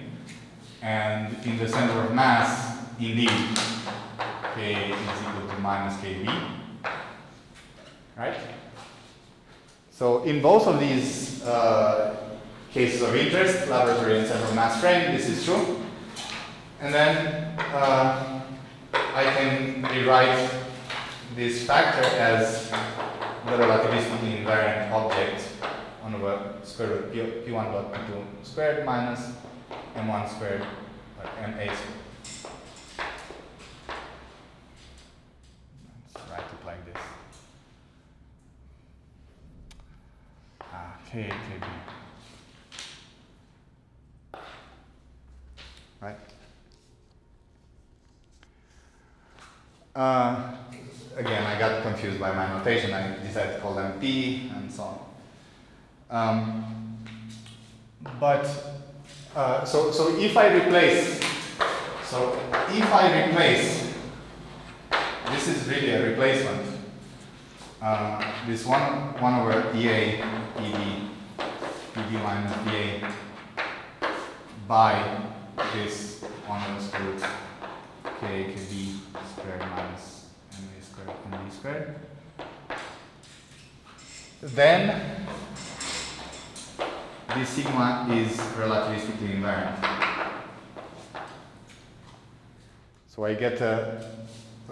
And in the center of mass, indeed, K is equal to minus Kb. Right? So in both of these uh, cases of interest, laboratory and central mass frame, this is true. And then uh, I can rewrite this factor as the relativistically invariant object over square root p, p1 dot p2 squared minus m1 squared or ma squared. Let's write it like this. Ah, k, kb. Right? Uh, again, I got confused by my notation. I decided to call them P and so on. Um, but uh, so so if I replace so if I replace this is really a replacement. Uh, this one one over EA ED ED minus EA by this one over square root k kb squared minus ma squared mb squared. Then this sigma is relativistically invariant. So I get a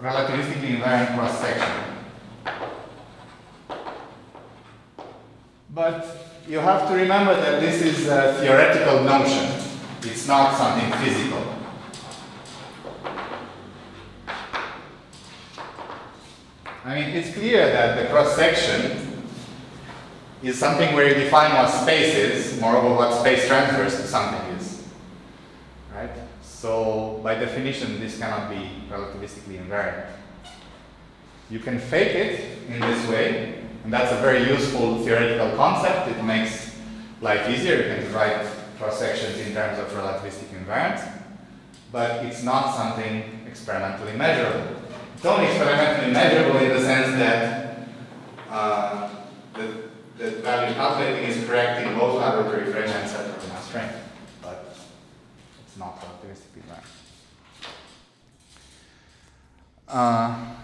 relativistically invariant cross section. But you have to remember that this is a theoretical notion. It's not something physical. I mean, it's clear that the cross section is something where you define what space is, moreover what space transfers to something is. Right? So by definition this cannot be relativistically invariant. You can fake it in this way, and that's a very useful theoretical concept. It makes life easier. You can write cross sections in terms of relativistic invariance, but it's not something experimentally measurable. It's only experimentally measurable in the sense that uh, the value calculating is correct in frame and center of mass frame, but it's not relativistically right. Uh,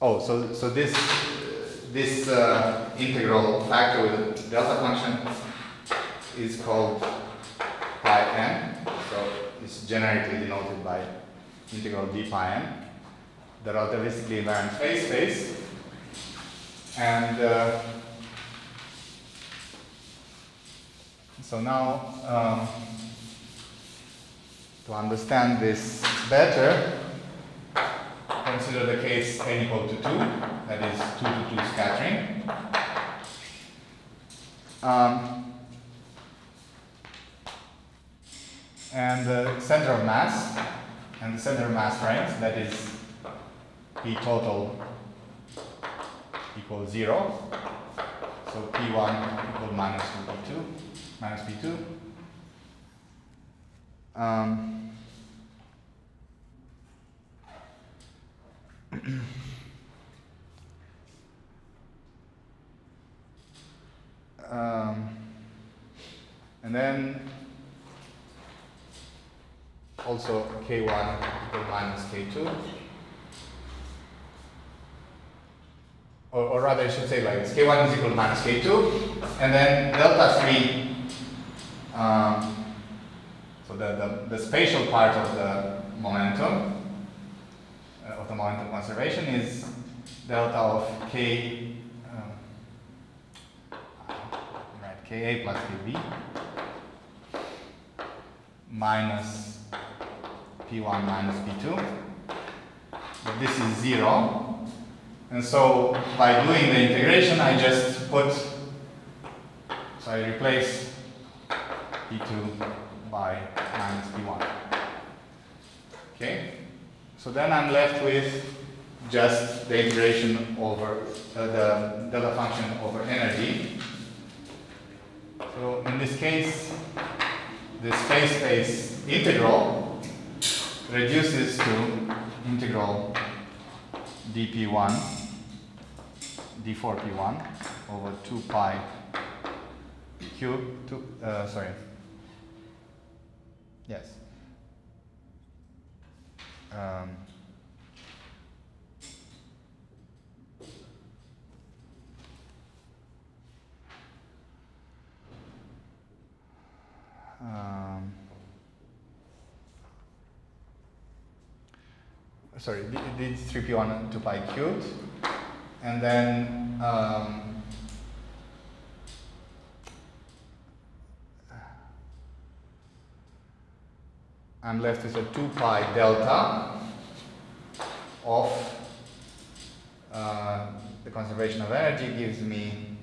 oh, so so this this uh, integral factor with a delta function is called pi n. So it's generically denoted by integral d pi n the relativistically invariant phase space. And uh, so now, um, to understand this better, consider the case n equal to 2, that is 2 to 2 scattering. Um, and the center of mass, and the center of mass frames, that is P total equals 0. So P1 equal minus 2P2, minus P2. Um, um, and then also K1 equal minus K2. Or, or rather I should say like this, k1 is equal to minus k2, and then delta 3, um, so the, the, the spatial part of the momentum, uh, of the momentum conservation is delta of k, um, right, ka plus kb minus p1 minus p2, but this is 0, and so by doing the integration, I just put, so I replace P2 by minus P1. Okay? So then I'm left with just the integration over uh, the delta function over energy. So in this case, this phase space integral reduces to integral dp1 d4p1 over 2 pi cube to uh, sorry. Yes. Um, um, sorry, did 3p1 2 pi cubed, and then um, I'm left with a 2 pi delta of uh, the conservation of energy gives me,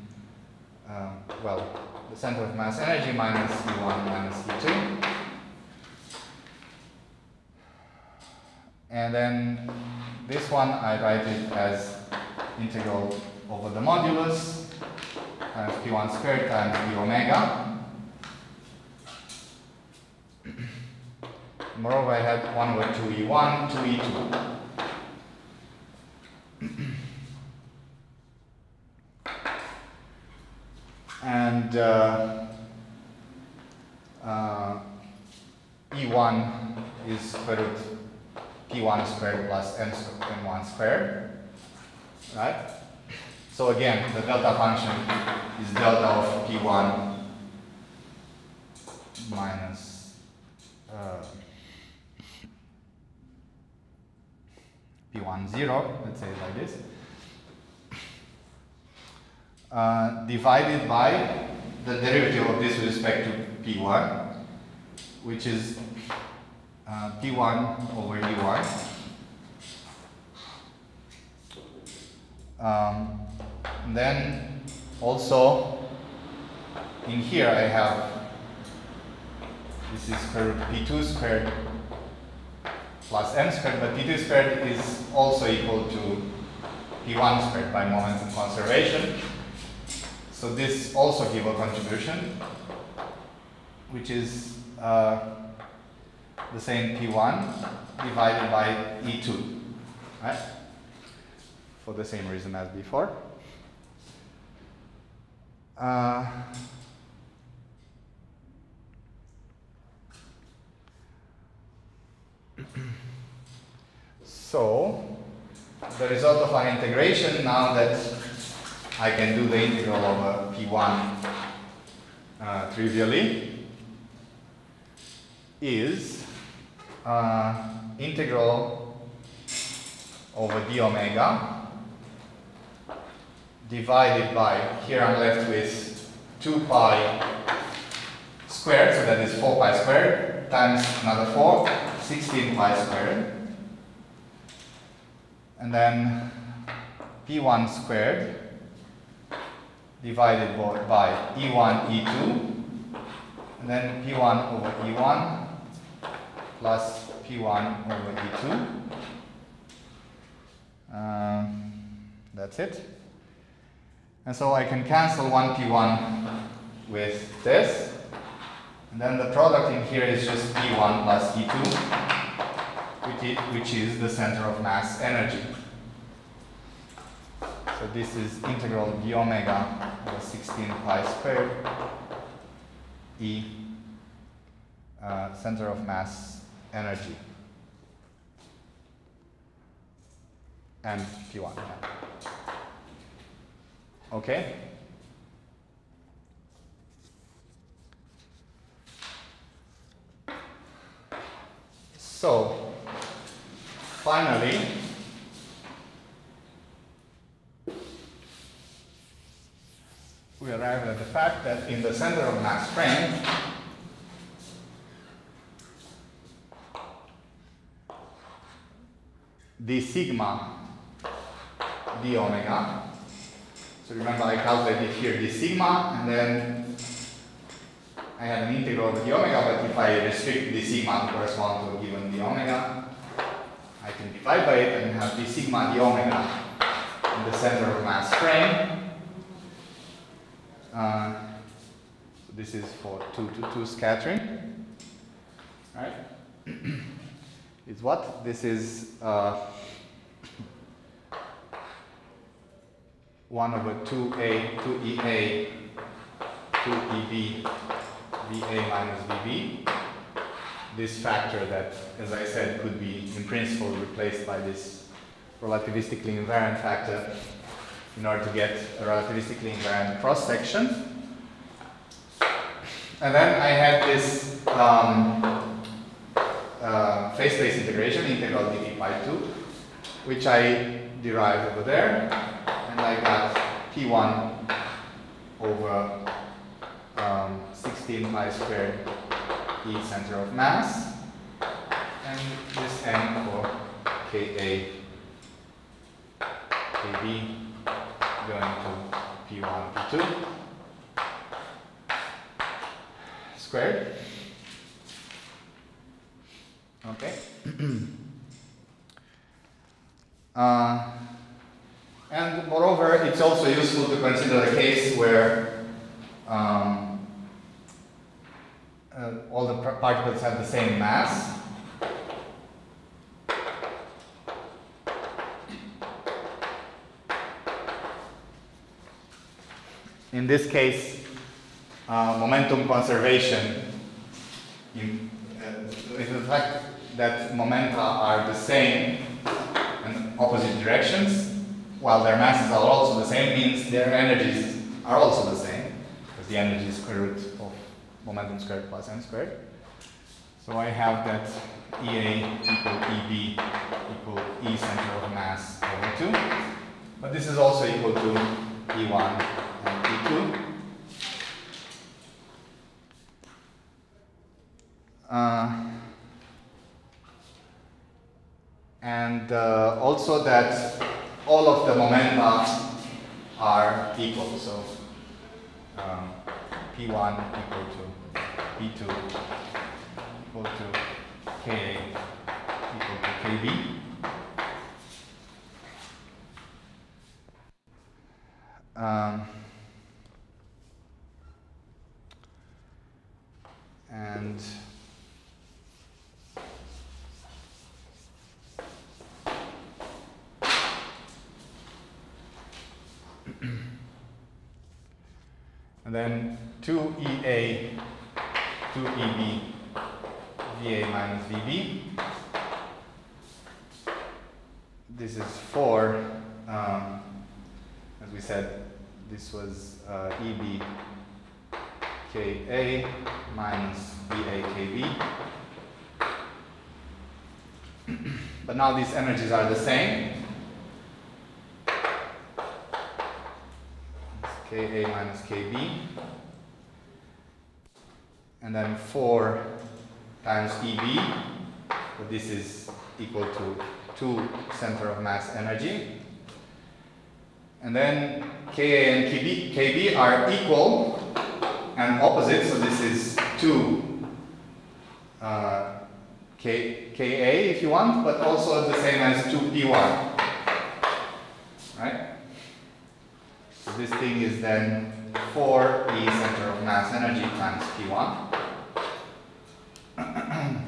uh, well, the center of mass energy minus E1 minus E2. And then this one I write it as integral over the modulus times P1 squared times d omega. Moreover, I had 1 over 2e1, 2e2. and uh, uh, E1 is square root P1 squared plus N N1 squared, right? So again, the delta function is delta of P1 minus uh, P1 0, let's say it like this. Uh, divided by the derivative of this with respect to P1, which is uh, P1 over E1. Um, then also in here I have this is square root P2 squared plus m squared, but P2 squared is also equal to P1 squared by momentum conservation. So this also give a contribution, which is uh, the same P1 divided by E2, right? For the same reason as before. Uh, so, the result of our integration now that I can do the integral over P1 uh, trivially is uh, integral over d omega divided by, here I'm left with 2 pi squared, so that is 4 pi squared, times another 4, 16 pi squared. And then p1 squared divided by E1, E2, and then P1 over E1 plus P1 over E2. Um, that's it. And so I can cancel 1 P1 with this. And then the product in here is just P1 plus E2, which is the center of mass energy. So this is integral d omega over 16 pi squared E uh, center of mass energy and P1. Yeah. Okay? So, finally, we arrive at the fact that in the center of mass frame, the sigma d omega. So remember I calculated here the sigma and then I have an integral of the omega, but if I restrict the sigma to correspond to a given d omega, I can divide by it and have d sigma d omega in the center of mass frame. Uh, so this is for 2 to 2 scattering. Right? it's what? This is uh, 1 over 2a, 2ea, 2eb, va minus vb. This factor that, as I said, could be in principle replaced by this relativistically invariant factor in order to get a relativistically invariant cross section. And then I had this um, uh, phase space integration, integral dt pi 2, which I derived over there, I got p1 over um, 16 pi squared e center of mass, and this n for ka, kb going to p1, p2 squared. Okay. uh, and moreover, it's also useful to consider the case where um, uh, all the particles have the same mass. In this case, uh, momentum conservation uh, is the fact that momenta are the same in opposite directions, while their masses are also the same, means their energies are also the same, because the energy is square root of momentum squared plus m squared. So I have that EA equal EB equal E center of mass over 2. But this is also equal to E1 and E2. Uh, and uh, also that all of the momenta are equal. So um, P1 equal to P2 equal to Ka equal to Kb. Um, and and then 2EA, 2EB, VA minus VB. This is 4, um, as we said, this was uh, EB KA minus VA KB. but now these energies are the same. Ka minus Kb. And then 4 times Eb, but this is equal to 2 center of mass energy. And then Ka and Kb, Kb are equal and opposite, so this is 2 uh, K, Ka if you want, but also the same as 2P1. Right? This thing is then 4E center of mass energy times P1.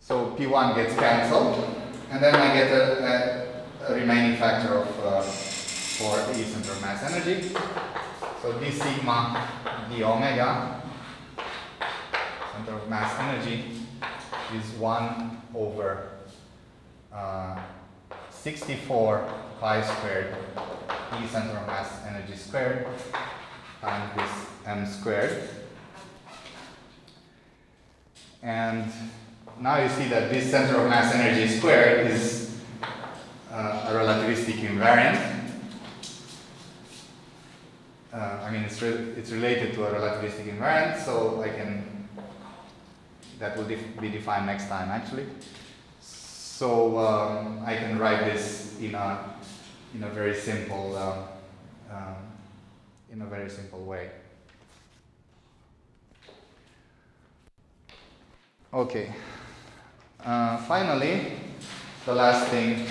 so P1 gets cancelled, and then I get a, a, a remaining factor of uh, 4E center of mass energy. So d sigma d omega center of mass energy is 1 over uh, 64 pi squared E center of mass energy squared times this m squared. And now you see that this center of mass energy squared is uh, a relativistic invariant. Uh, I mean, it's, re it's related to a relativistic invariant, so I can, that will def be defined next time actually. So um, I can write this in a, in a very simple, um, um, in a very simple way. Okay. uh, finally, the last thing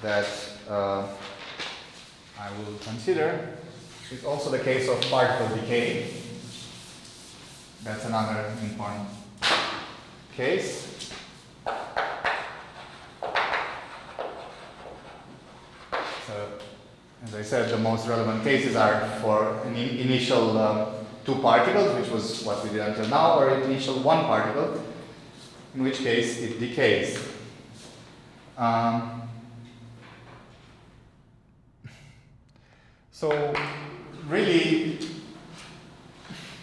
that uh, I will consider is also the case of particle decay. That's another important case. So, as I said, the most relevant cases are for an in initial um, two particles, which was what we did until now, or initial one particle, in which case it decays. Um, so really,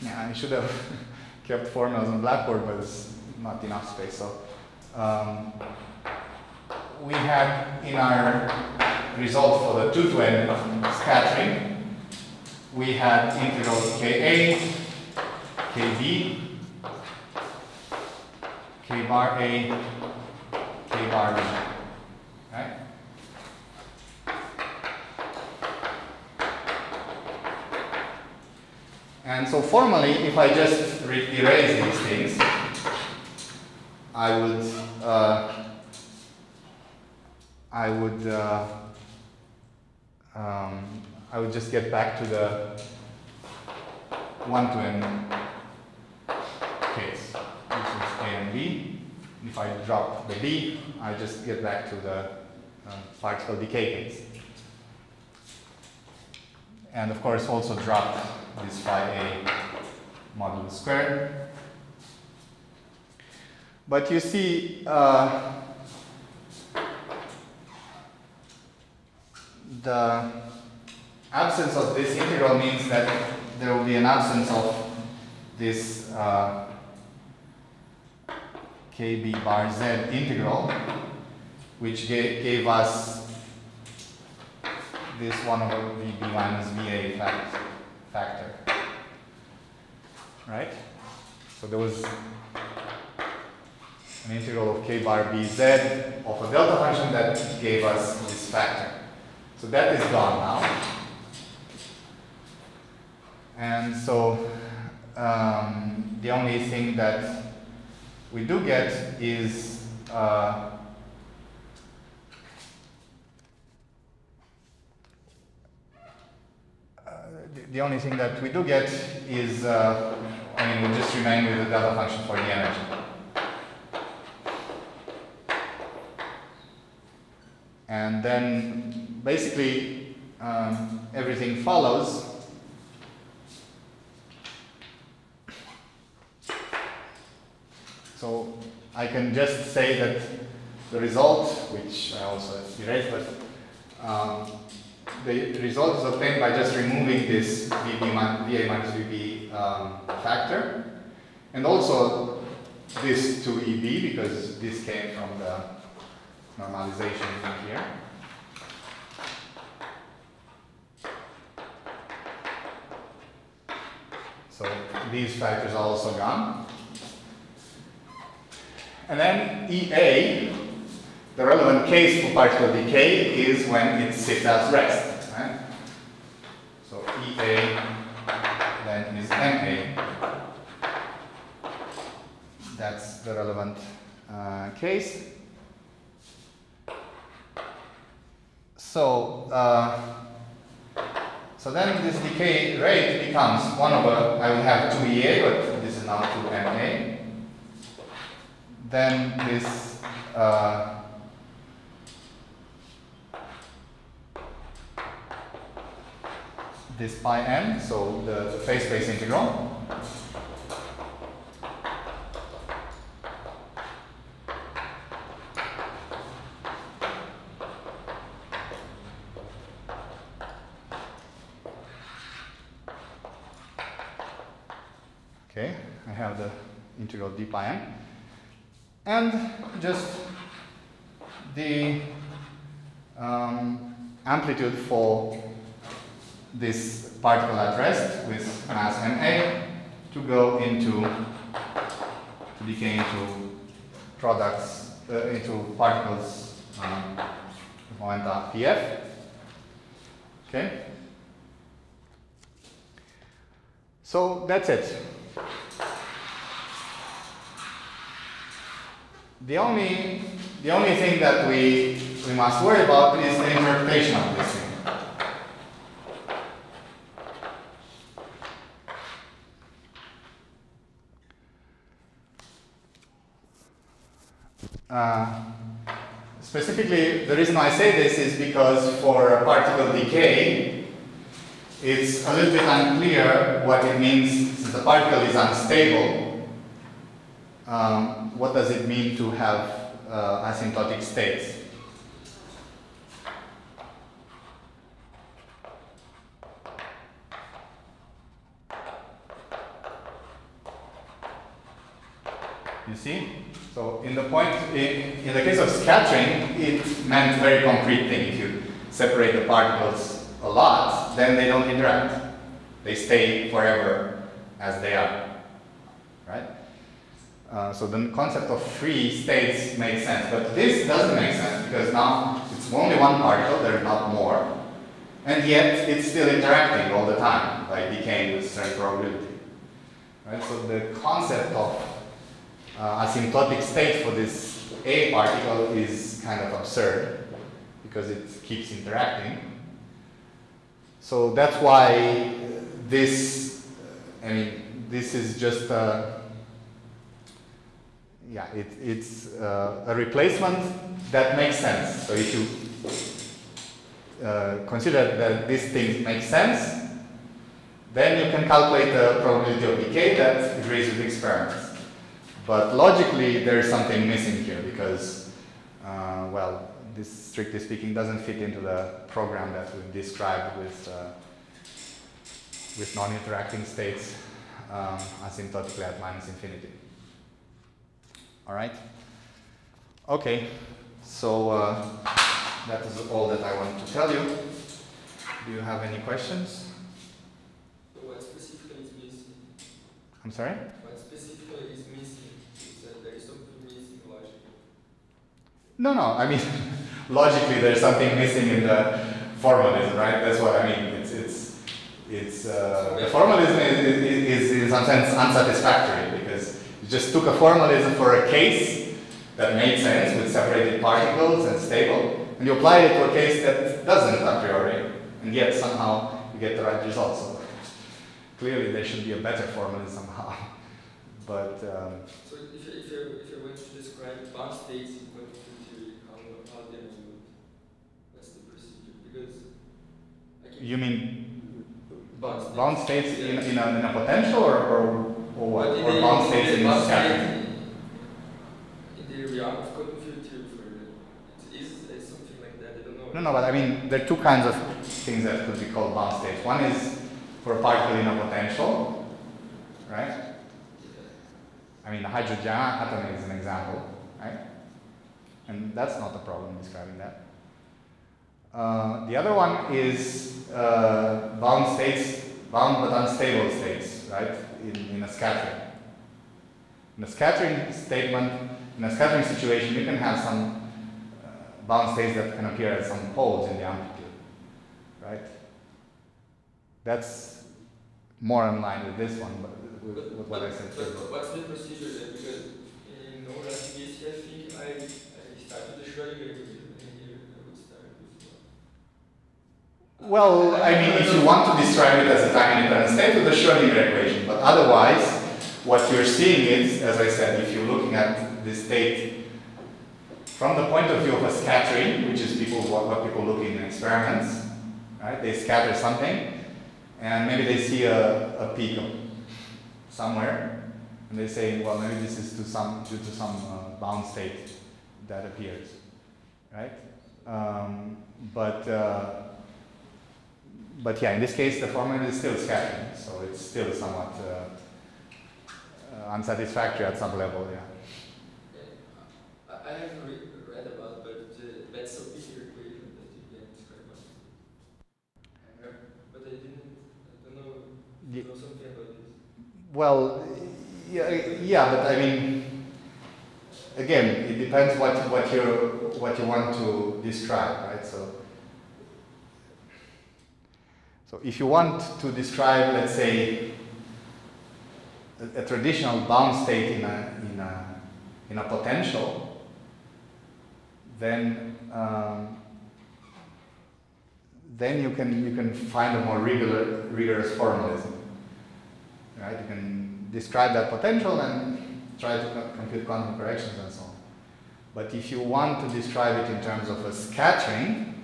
yeah, I should have kept formulas on Blackboard, but it's not enough space. So um, we had in our result for the 2 to n scattering, we had integral Ka, Kb, K bar A, K bar B. Right? And so formally, if I just erase these things, I would uh, I would uh, um, I would just get back to the one to n case. This is A and B. If I drop the B, I just get back to the uh, particle decay case. And of course also drop this phi A modulus squared. But you see, uh, the absence of this integral means that there will be an absence of this uh, kb bar z integral, which gave, gave us this 1 over vb minus va fact, factor. Right? So there was an integral of k bar bz of a delta function that gave us this factor. So that is gone now. And so um, the only thing that we do get is uh, uh, the, only thing that we do get is, uh, I mean, we just remain with the delta function for the energy. And then basically um, everything follows. So I can just say that the result, which I also erased, but um, the result is obtained by just removing this VB VA minus VB um, factor, and also this 2EB because this came from the normalization in here. So these factors are also gone. And then EA, the relevant case for particle decay is when it sits at rest. Right? So EA then is MA. That's the relevant uh, case. So, uh, so then this decay rate becomes 1 over, I will have 2EA, but this is now 2MA. Then this uh, this pi n, so the phase space integral. Okay, I have the integral d pi n. And just the um, amplitude for this particle at rest with mass ma to go into to decay into products uh, into particles um, momenta pf. Okay. So that's it. The only the only thing that we we must worry about is the interpretation of this thing. Uh, specifically, the reason I say this is because for particle decay, it's a little bit unclear what it means since the particle is unstable. Um, what does it mean to have uh, asymptotic states? You see? So in the point, in, in the case of scattering, it meant very concrete thing. If you separate the particles a lot, then they don't interact. They stay forever as they are? Uh, so the concept of free states makes sense, but this doesn't make sense because now it's only one particle, there's not more, and yet it's still interacting all the time by decaying with certain probability. Right? So the concept of uh, asymptotic state for this A particle is kind of absurd because it keeps interacting. So that's why this, I mean, this is just a, yeah, it, it's uh, a replacement that makes sense. So if you uh, consider that these things make sense, then you can calculate the probability of decay that agrees with the experiments. But logically, there is something missing here because, uh, well, this strictly speaking doesn't fit into the program that we've described with, uh, with non-interacting states um, asymptotically at minus infinity. All right? Okay, so uh, that is all that I wanted to tell you. Do you have any questions? What specifically is missing? I'm sorry? What specifically is missing? You said there is something missing logically. No, no, I mean, logically there's something missing in the formalism, right? That's what I mean. It's, it's, it's, uh, the formalism is, is, is in some sense unsatisfactory you just took a formalism for a case that made sense with separated particles and stable, and you applied it to a case that doesn't a priori, and yet somehow you get the right result. So clearly there should be a better formalism somehow. But um, So if you, if you, if you want to describe bound states in quantum theory, how, how then you would, what's the procedure? Because I you mean bound states. bound states in, in, a, in a potential or, or, or what? But Or the- bound states the in scattering? The realm of quantum field theory, for it is is something like that. I don't know. No, no, but I mean, there are two kinds of things that could be called bound states. One is for a particle in a potential, right? I mean, the hydrogen atom is an example, right? And that's not a problem describing that. Uh, the other one is uh, bound states, bound but unstable states, right? In, in a scattering. In a scattering statement, in a scattering situation, you can have some uh, bound states that can appear at some poles in the amplitude, right? That's more in line with this one, but with, with what I said. But, before. but what's the procedure then? Because in SBC, I think I, I started the Schrodinger equation, and here I would start with. uh, Well, I mean, if you want to describe it as a time independent state with the Schrodinger equation, but otherwise, what you're seeing is, as I said, if you're looking at the state from the point of view of a scattering, which is people what, what people look in experiments, right? They scatter something, and maybe they see a, a peak somewhere, and they say, well, maybe this is to some due to some uh, bound state that appears, right? Um, but uh, but yeah, in this case, the formula is still scattering, so it's still somewhat uh, uh, unsatisfactory at some level. Yeah. I, I haven't re- read about, but uh, that's a bigger equation that you can describe. about. But I didn't, I don't know, Ye- know something about this. Well, yeah, yeah, but I mean, again, it depends what what you what you want to describe, right? So. So if you want to describe, let's say, a, a traditional bound state in a, in a, in a potential, then um, then you can you can find a more regular rigorous formalism. Right? You can describe that potential and try to compute quantum corrections and so on. But if you want to describe it in terms of a scattering,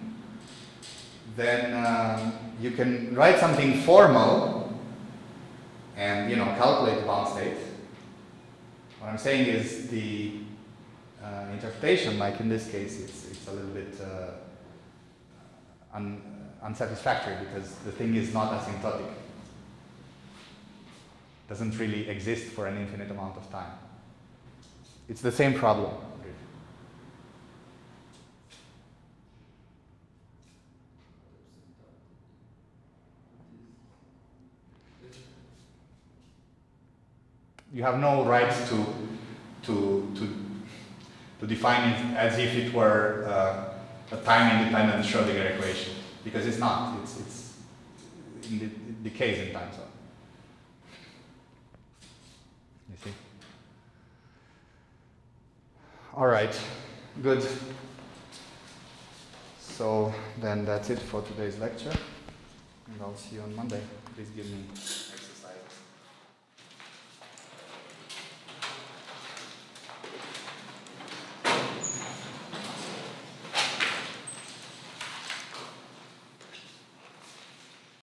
then um, you can write something formal and you know calculate the bound state. What I'm saying is the uh, interpretation, like in this case, it's, it's a little bit uh, un, unsatisfactory because the thing is not asymptotic. Doesn't really exist for an infinite amount of time. It's the same problem. really. You have no right to, to, to, to define it as if it were uh, a time-independent Schrödinger equation, because it's not. It's, it's in the, it decays in time. So. You see. All right. Good. So then that's it for today's lecture, and I'll see you on Monday. Please give me.